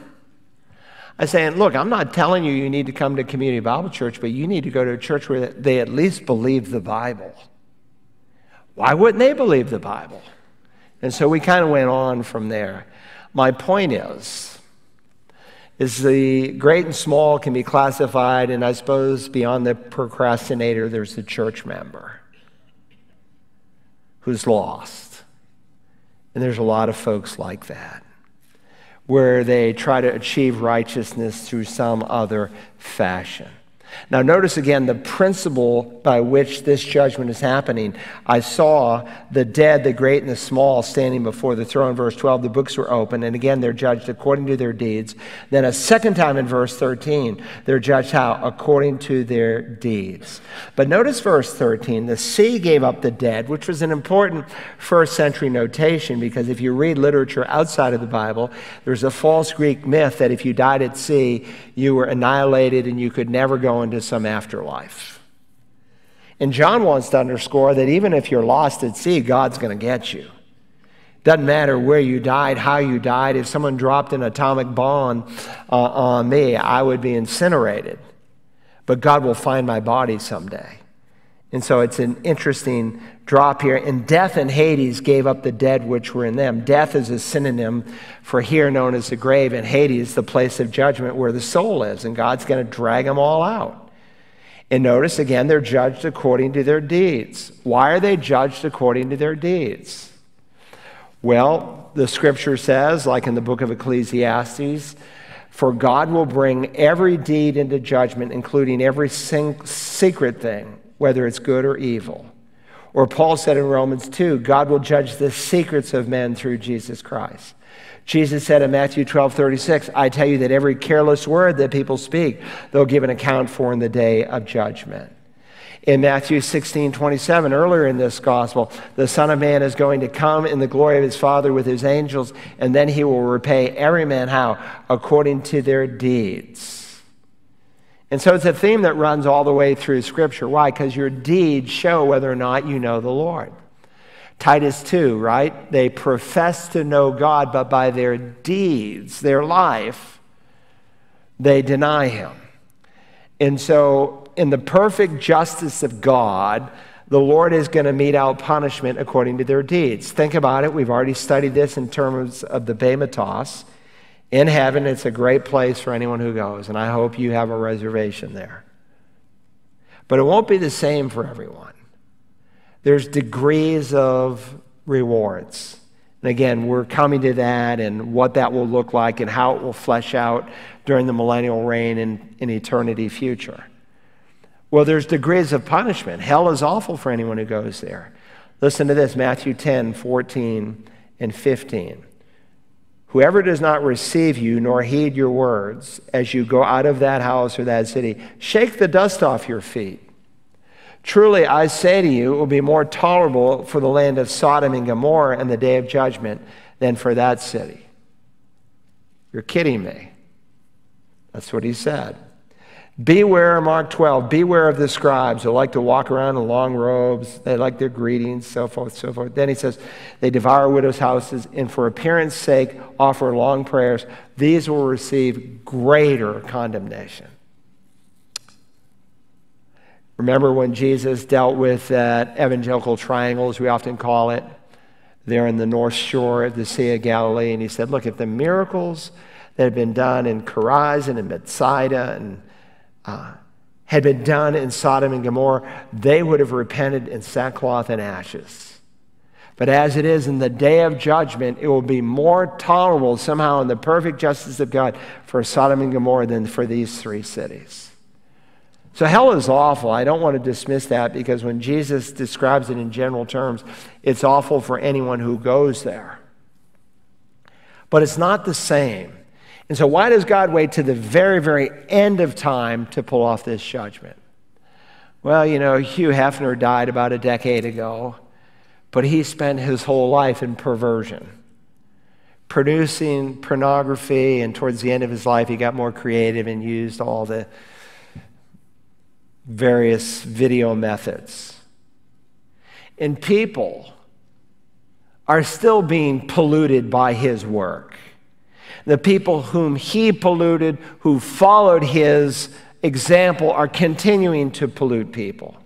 I'm saying, look, I'm not telling you you need to come to Community Bible Church, but you need to go to a church where they at least believe the Bible. Why wouldn't they believe the Bible? And so we kind of went on from there. My point is, is the great and small can be classified, and I suppose beyond the procrastinator, there's the church member who's lost. And there's a lot of folks like that where they try to achieve righteousness through some other fashion. Now, notice again the principle by which this judgment is happening. I saw the dead, the great, and the small standing before the throne. Verse 12, the books were open, and again they're judged according to their deeds. Then, a second time in verse 13, they're judged how? According to their deeds. But notice verse 13 the sea gave up the dead, which was an important first century notation because if you read literature outside of the Bible, there's a false Greek myth that if you died at sea, you were annihilated and you could never go into some afterlife. And John wants to underscore that even if you're lost at sea, God's going to get you. Doesn't matter where you died, how you died. If someone dropped an atomic bomb uh, on me, I would be incinerated. But God will find my body someday. And so it's an interesting drop here. And death and Hades gave up the dead which were in them. Death is a synonym for here known as the grave, and Hades, the place of judgment where the soul is. And God's going to drag them all out. And notice again, they're judged according to their deeds. Why are they judged according to their deeds? Well, the scripture says, like in the book of Ecclesiastes, for God will bring every deed into judgment, including every secret thing, whether it's good or evil. Or Paul said in Romans 2, God will judge the secrets of men through Jesus Christ. Jesus said in Matthew 12, 36, I tell you that every careless word that people speak, they'll give an account for in the day of judgment. In Matthew 16, 27, earlier in this gospel, the Son of Man is going to come in the glory of his Father with his angels, and then he will repay every man how? According to their deeds. And so it's a theme that runs all the way through Scripture. Why? Because your deeds show whether or not you know the Lord. Titus 2, right? They profess to know God, but by their deeds, their life, they deny Him. And so, in the perfect justice of God, the Lord is going to mete out punishment according to their deeds. Think about it. We've already studied this in terms of the Bematos. In heaven, it's a great place for anyone who goes, and I hope you have a reservation there. But it won't be the same for everyone there's degrees of rewards. And again, we're coming to that and what that will look like and how it will flesh out during the millennial reign in, in eternity future. Well, there's degrees of punishment. Hell is awful for anyone who goes there. Listen to this Matthew 10, 14, and 15. Whoever does not receive you nor heed your words as you go out of that house or that city, shake the dust off your feet. Truly, I say to you, it will be more tolerable for the land of Sodom and Gomorrah in the day of judgment than for that city. You're kidding me. That's what he said. Beware, Mark 12, beware of the scribes who like to walk around in long robes. They like their greetings, so forth, so forth. Then he says, they devour widows' houses and for appearance sake offer long prayers. These will receive greater condemnation. Remember when Jesus dealt with that evangelical triangle, as we often call it, there in the north shore of the Sea of Galilee, and he said, Look, if the miracles that have been done in Chorazin and Bethsaida and uh, had been done in Sodom and Gomorrah, they would have repented in sackcloth and ashes. But as it is in the day of judgment, it will be more tolerable somehow in the perfect justice of God for Sodom and Gomorrah than for these three cities. So hell is awful. I don't want to dismiss that because when Jesus describes it in general terms, it's awful for anyone who goes there. But it's not the same. And so, why does God wait to the very, very end of time to pull off this judgment? Well, you know, Hugh Hefner died about a decade ago, but he spent his whole life in perversion, producing pornography, and towards the end of his life, he got more creative and used all the various video methods. And people are still being polluted by his work. The people whom he polluted, who followed his example, are continuing to pollute people.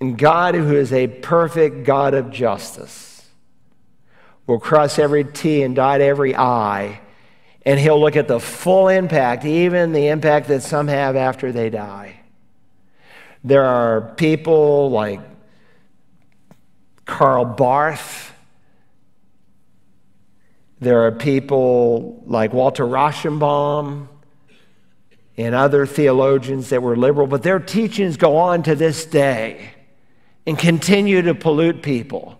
And God, who is a perfect God of justice, will cross every T and dot every I and he'll look at the full impact, even the impact that some have after they die. There are people like Karl Barth. There are people like Walter Rauschenbaum and other theologians that were liberal, but their teachings go on to this day and continue to pollute people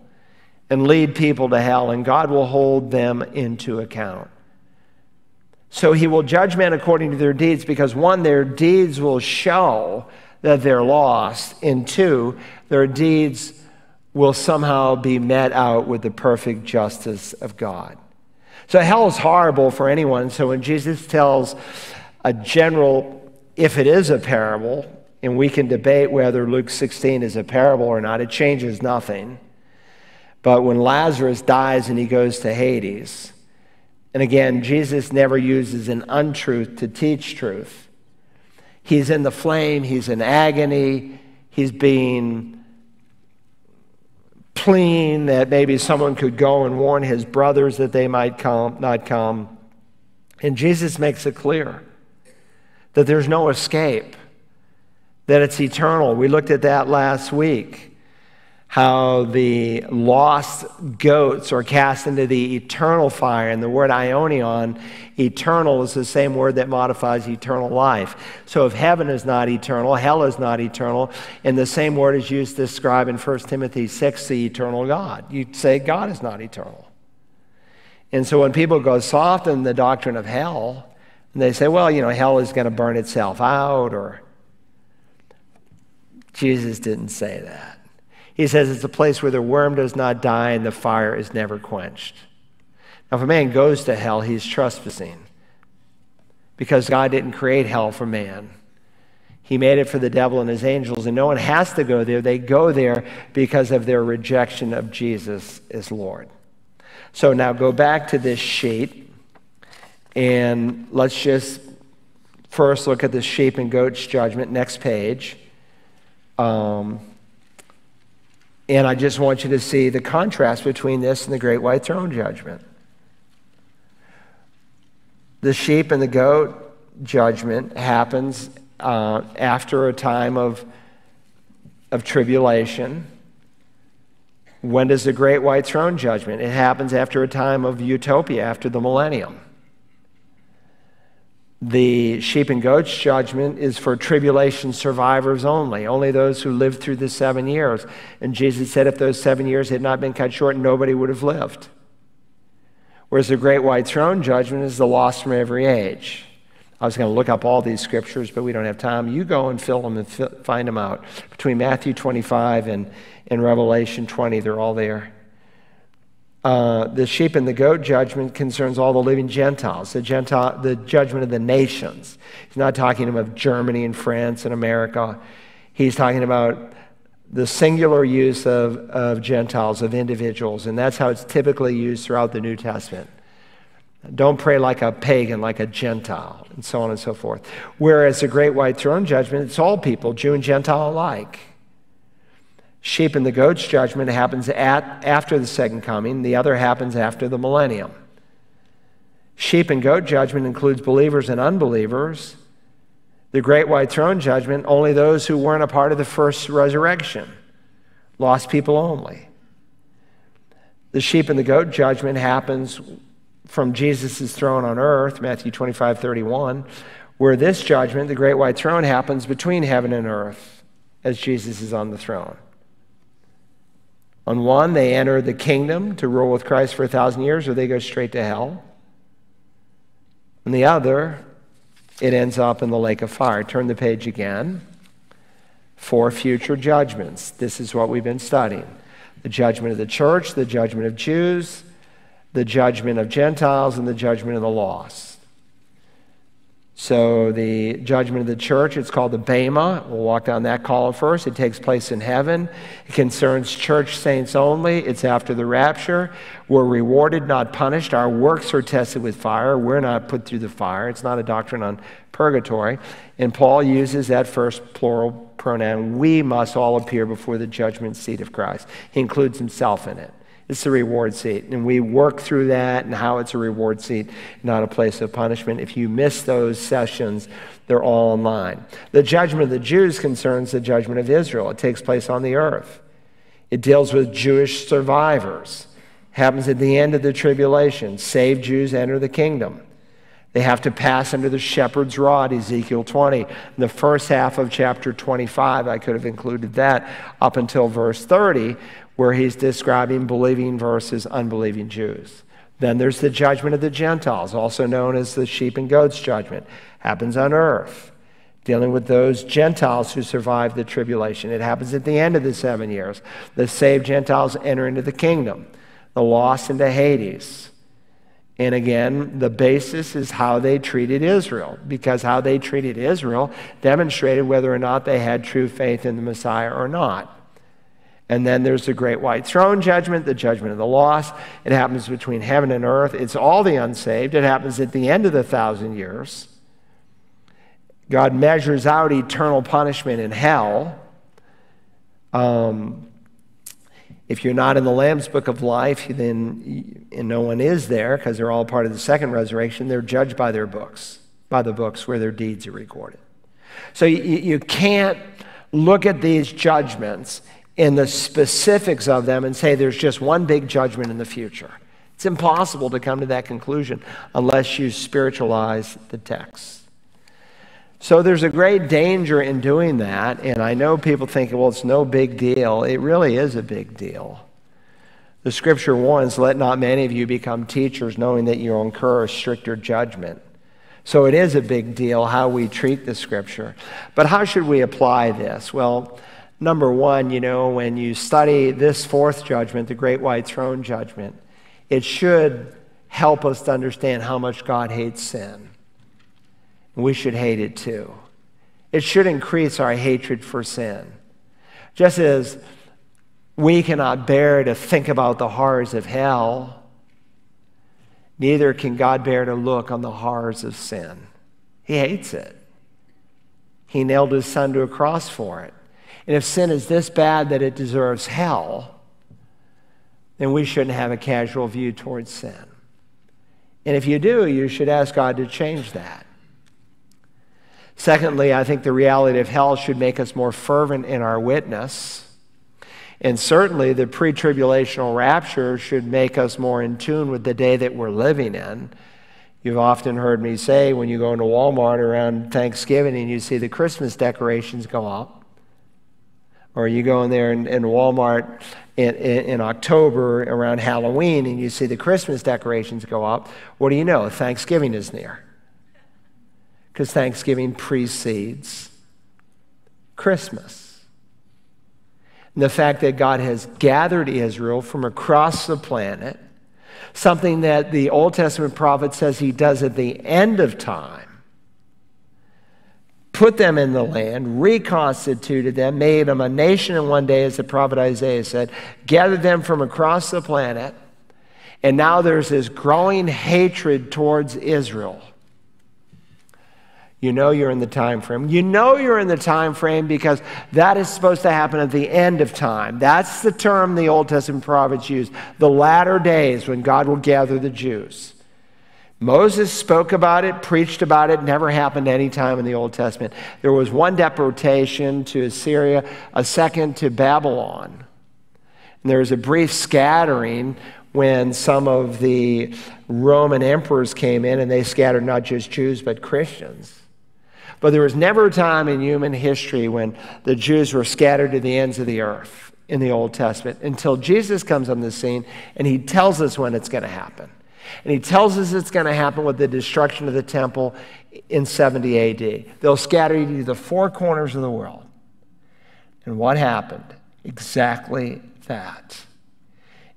and lead people to hell, and God will hold them into account. So he will judge men according to their deeds because, one, their deeds will show that they're lost, and two, their deeds will somehow be met out with the perfect justice of God. So hell is horrible for anyone. So when Jesus tells a general, if it is a parable, and we can debate whether Luke 16 is a parable or not, it changes nothing. But when Lazarus dies and he goes to Hades, and again, Jesus never uses an untruth to teach truth. He's in the flame, he's in agony, he's being pleading that maybe someone could go and warn his brothers that they might come, not come. And Jesus makes it clear that there's no escape, that it's eternal. We looked at that last week how the lost goats are cast into the eternal fire. And the word aionion, eternal, is the same word that modifies eternal life. So if heaven is not eternal, hell is not eternal, and the same word is used to describe in 1 Timothy 6 the eternal God. You'd say God is not eternal. And so when people go soft in the doctrine of hell, and they say, well, you know, hell is going to burn itself out, or Jesus didn't say that. He says it's a place where the worm does not die and the fire is never quenched. Now, if a man goes to hell, he's trespassing because God didn't create hell for man. He made it for the devil and his angels, and no one has to go there. They go there because of their rejection of Jesus as Lord. So now go back to this sheet, and let's just first look at the sheep and goats judgment. Next page. Um, and I just want you to see the contrast between this and the great white throne judgment. The sheep and the goat judgment happens uh, after a time of, of tribulation. When does the great white throne judgment? It happens after a time of utopia, after the millennium. The sheep and goats judgment is for tribulation survivors only, only those who lived through the seven years. And Jesus said if those seven years had not been cut short, nobody would have lived. Whereas the great white throne judgment is the lost from every age. I was going to look up all these scriptures, but we don't have time. You go and fill them and find them out. Between Matthew 25 and, and Revelation 20, they're all there. Uh, the sheep and the goat judgment concerns all the living Gentiles, the, Gentile, the judgment of the nations. He's not talking about Germany and France and America. He's talking about the singular use of, of Gentiles, of individuals, and that's how it's typically used throughout the New Testament. Don't pray like a pagan, like a Gentile, and so on and so forth. Whereas the great white throne judgment, it's all people, Jew and Gentile alike. Sheep and the goats judgment happens at, after the second coming, the other happens after the millennium. Sheep and goat judgment includes believers and unbelievers. The great white throne judgment, only those who weren't a part of the first resurrection, lost people only. The sheep and the goat judgment happens from Jesus' throne on earth, Matthew 25, 31, where this judgment, the great white throne, happens between heaven and earth as Jesus is on the throne. On one, they enter the kingdom to rule with Christ for a thousand years, or they go straight to hell. On the other, it ends up in the lake of fire. Turn the page again. Four future judgments. This is what we've been studying the judgment of the church, the judgment of Jews, the judgment of Gentiles, and the judgment of the lost. So, the judgment of the church, it's called the Bema. We'll walk down that column first. It takes place in heaven. It concerns church saints only. It's after the rapture. We're rewarded, not punished. Our works are tested with fire. We're not put through the fire. It's not a doctrine on purgatory. And Paul uses that first plural pronoun. We must all appear before the judgment seat of Christ. He includes himself in it. It's a reward seat. And we work through that and how it's a reward seat, not a place of punishment. If you miss those sessions, they're all online. The judgment of the Jews concerns the judgment of Israel. It takes place on the earth. It deals with Jewish survivors. Happens at the end of the tribulation. Saved Jews enter the kingdom. They have to pass under the shepherd's rod, Ezekiel 20. In the first half of chapter 25, I could have included that up until verse 30, where he's describing believing versus unbelieving Jews. Then there's the judgment of the Gentiles, also known as the sheep and goats judgment. Happens on earth, dealing with those Gentiles who survived the tribulation. It happens at the end of the seven years. The saved Gentiles enter into the kingdom, the lost into Hades. And again, the basis is how they treated Israel, because how they treated Israel demonstrated whether or not they had true faith in the Messiah or not. And then there's the great white throne judgment, the judgment of the lost. It happens between heaven and earth. It's all the unsaved. It happens at the end of the thousand years. God measures out eternal punishment in hell. Um, if you're not in the Lamb's book of life, then and no one is there because they're all part of the second resurrection. They're judged by their books, by the books where their deeds are recorded. So you, you can't look at these judgments in the specifics of them and say there's just one big judgment in the future. It's impossible to come to that conclusion unless you spiritualize the text. So there's a great danger in doing that, and I know people think, well, it's no big deal. It really is a big deal. The scripture warns, let not many of you become teachers, knowing that you'll incur a stricter judgment. So it is a big deal how we treat the scripture. But how should we apply this? Well, Number one, you know, when you study this fourth judgment, the great white throne judgment, it should help us to understand how much God hates sin. We should hate it too. It should increase our hatred for sin. Just as we cannot bear to think about the horrors of hell, neither can God bear to look on the horrors of sin. He hates it. He nailed his son to a cross for it. And if sin is this bad that it deserves hell, then we shouldn't have a casual view towards sin. And if you do, you should ask God to change that. Secondly, I think the reality of hell should make us more fervent in our witness. And certainly, the pre tribulational rapture should make us more in tune with the day that we're living in. You've often heard me say when you go into Walmart around Thanksgiving and you see the Christmas decorations go up, or you go in there in, in Walmart in, in, in, October around Halloween and you see the Christmas decorations go up, what do you know? Thanksgiving is near. Because Thanksgiving precedes Christmas. And the fact that God has gathered Israel from across the planet something that the Old Testament prophet says he does at the end of time. Put them in the land, reconstituted them, made them a nation in one day, as the prophet Isaiah said, gathered them from across the planet, and now there's this growing hatred towards Israel. You know you're in the time frame. You know you're in the time frame because that is supposed to happen at the end of time. That's the term the Old Testament prophets use the latter days when God will gather the Jews. Moses spoke about it, preached about it, never happened any time in the Old Testament. There was one deportation to Assyria, a second to Babylon. And there was a brief scattering when some of the Roman emperors came in and they scattered not just Jews but Christians. But there was never a time in human history when the Jews were scattered to the ends of the earth in the Old Testament until Jesus comes on the scene and he tells us when it's going to happen. And he tells us it's going to happen with the destruction of the temple in 70 AD. They'll scatter you to the four corners of the world. And what happened? Exactly that.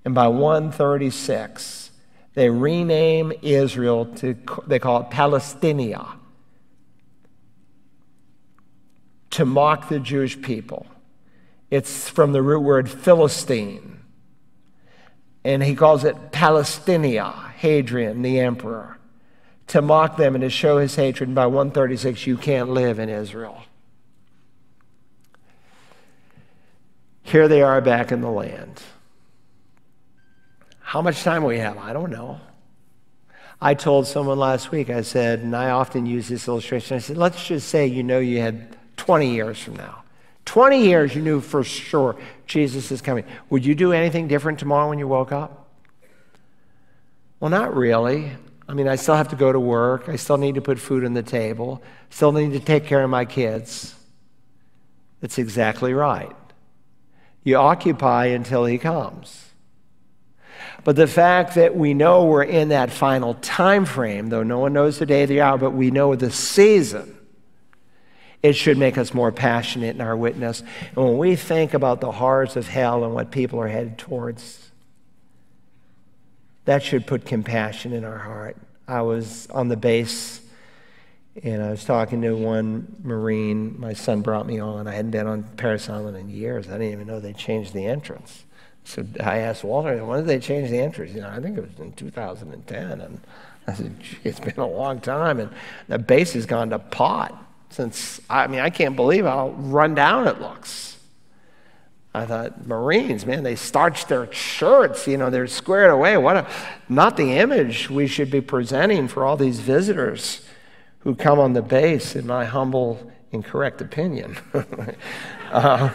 And by 136, they rename Israel to, they call it Palestinia to mock the Jewish people. It's from the root word Philistine. And he calls it Palestinia, Hadrian, the emperor, to mock them and to show his hatred. And by 136, you can't live in Israel. Here they are back in the land. How much time we have? I don't know. I told someone last week, I said, and I often use this illustration, I said, let's just say you know you had 20 years from now. 20 years you knew for sure Jesus is coming. Would you do anything different tomorrow when you woke up? Well, not really. I mean, I still have to go to work. I still need to put food on the table. Still need to take care of my kids. That's exactly right. You occupy until he comes. But the fact that we know we're in that final time frame, though no one knows the day of the hour, but we know the season it should make us more passionate in our witness. And when we think about the horrors of hell and what people are headed towards, that should put compassion in our heart. I was on the base and I was talking to one Marine. My son brought me on. I hadn't been on Parris Island in years. I didn't even know they changed the entrance. So I asked Walter, when did they change the entrance? You know, I think it was in 2010. And I said, gee, it's been a long time. And the base has gone to pot since, I mean, I can't believe how run down it looks. I thought, Marines, man, they starched their shirts, you know, they're squared away. What a, not the image we should be presenting for all these visitors who come on the base, in my humble, incorrect opinion. uh,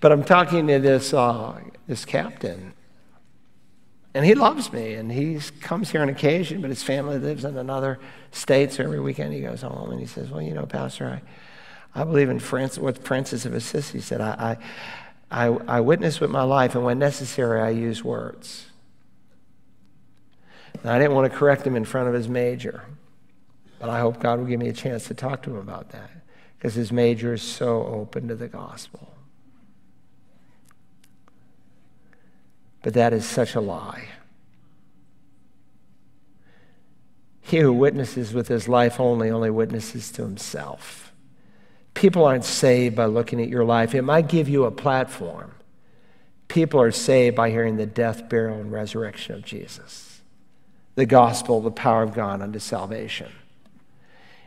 but I'm talking to this, uh, this captain, and he loves me, and he comes here on occasion, but his family lives in another state, so every weekend he goes home and he says, Well, you know, Pastor, I, I believe in what Francis of Assisi said. I, I, I, I witness with my life, and when necessary, I use words. I didn't want to correct him in front of his major, but I hope God will give me a chance to talk to him about that because his major is so open to the gospel. But that is such a lie. He who witnesses with his life only only witnesses to himself. People aren't saved by looking at your life. It might give you a platform. People are saved by hearing the death, burial, and resurrection of Jesus. The gospel, the power of God unto salvation.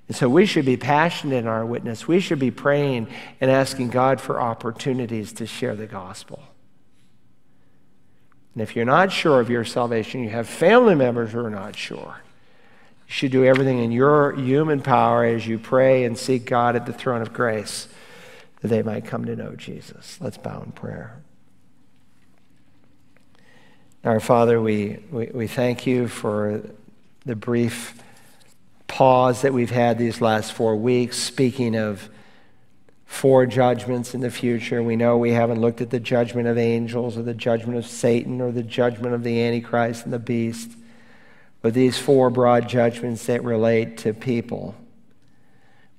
And so we should be passionate in our witness. We should be praying and asking God for opportunities to share the gospel. And if you're not sure of your salvation, you have family members who are not sure. You should do everything in your human power as you pray and seek God at the throne of grace that they might come to know Jesus. Let's bow in prayer. Our Father, we, we, we thank you for the brief pause that we've had these last four weeks, speaking of four judgments in the future. We know we haven't looked at the judgment of angels or the judgment of Satan or the judgment of the Antichrist and the beast, but these four broad judgments that relate to people.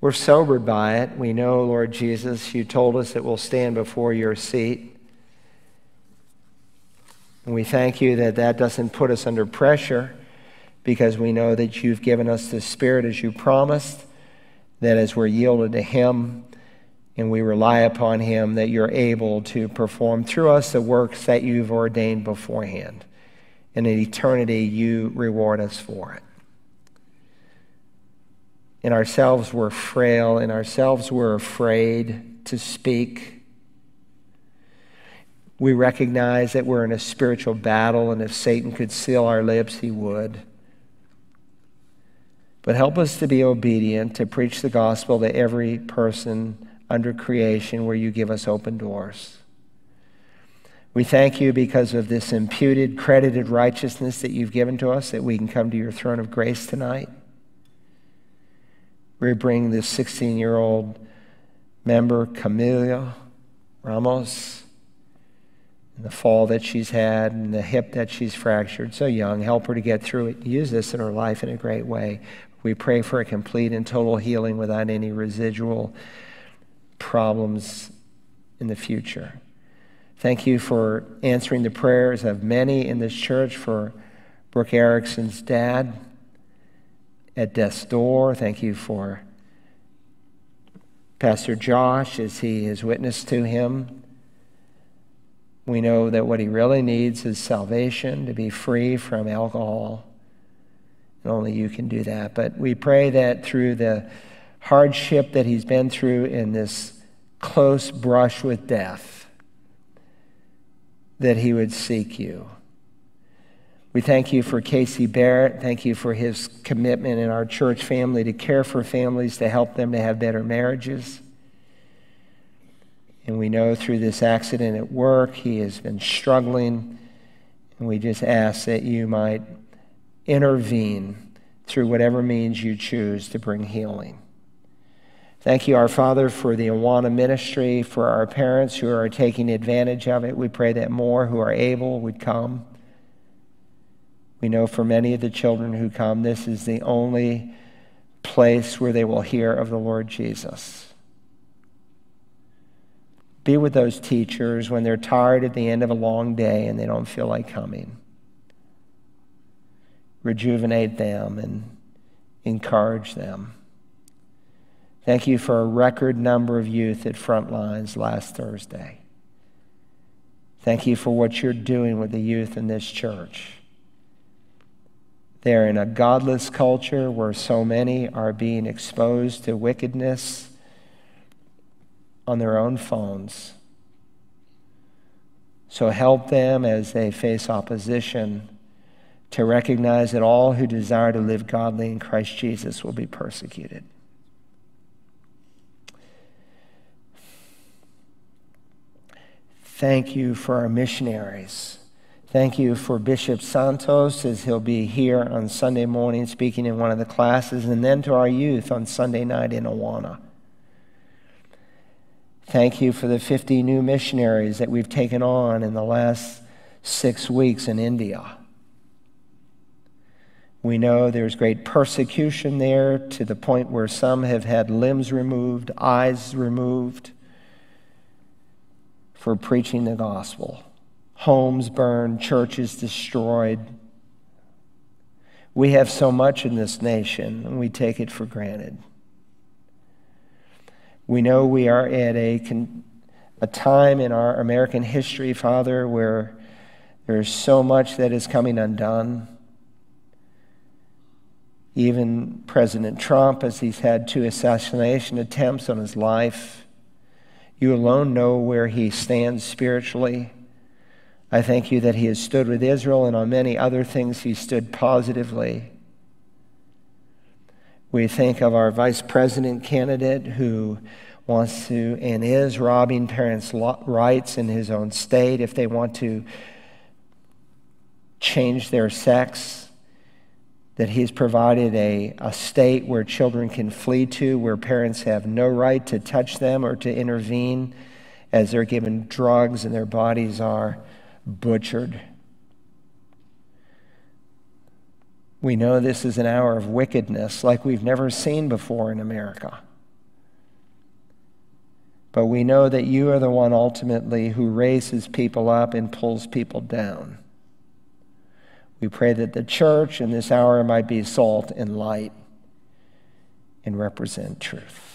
We're sobered by it. We know, Lord Jesus, you told us that we'll stand before your seat. And we thank you that that doesn't put us under pressure because we know that you've given us the Spirit as you promised, that as we're yielded to Him and we rely upon Him, that you're able to perform through us the works that you've ordained beforehand. And in eternity, you reward us for it. In ourselves, we're frail. In ourselves, we're afraid to speak. We recognize that we're in a spiritual battle, and if Satan could seal our lips, he would. But help us to be obedient, to preach the gospel to every person under creation where you give us open doors. We thank you because of this imputed, credited righteousness that you've given to us, that we can come to your throne of grace tonight. We bring this 16 year old member, Camila Ramos, and the fall that she's had and the hip that she's fractured. So young, help her to get through it. Use this in her life in a great way. We pray for a complete and total healing without any residual problems in the future. Thank you for answering the prayers of many in this church for Brooke Erickson's dad at death's door. Thank you for Pastor Josh as he is witness to him. We know that what he really needs is salvation, to be free from alcohol. And only you can do that. But we pray that through the hardship that he's been through in this close brush with death, that he would seek you. We thank you for Casey Barrett. Thank you for his commitment in our church family to care for families, to help them to have better marriages. And we know through this accident at work, he has been struggling. And we just ask that you might intervene through whatever means you choose to bring healing. Thank you, our Father, for the Awana ministry, for our parents who are taking advantage of it. We pray that more who are able would come. We know for many of the children who come, this is the only place where they will hear of the Lord Jesus. Be with those teachers when they're tired at the end of a long day and they don't feel like coming. Rejuvenate them and encourage them. Thank you for a record number of youth at Frontlines last Thursday. Thank you for what you're doing with the youth in this church. They're in a godless culture where so many are being exposed to wickedness on their own phones. So help them as they face opposition to recognize that all who desire to live godly in Christ Jesus will be persecuted. Thank you for our missionaries Thank you for Bishop Santos as he'll be here on Sunday morning speaking in one of the classes, and then to our youth on Sunday night in Awana. Thank you for the 50 new missionaries that we've taken on in the last six weeks in India. We know there's great persecution there to the point where some have had limbs removed, eyes removed for preaching the gospel homes burned, churches destroyed. We have so much in this nation, and we take it for granted. We know we are at a, a time in our American history, Father, where there's so much that is coming undone. Even President Trump, as he's had two assassination attempts on his life, you alone know where he stands spiritually. I thank you that he has stood with Israel, and on many other things he stood positively. We think of our vice president candidate who wants to and is robbing parents' rights in his own state if they want to change their sex. That he's provided a, a state where children can flee to, where parents have no right to touch them or to intervene as they're given drugs and their bodies are butchered. We know this is an hour of wickedness like we've never seen before in America. But we know that you are the one ultimately who raises people up and pulls people down. We pray that the church in this hour might be salt and light and represent truth.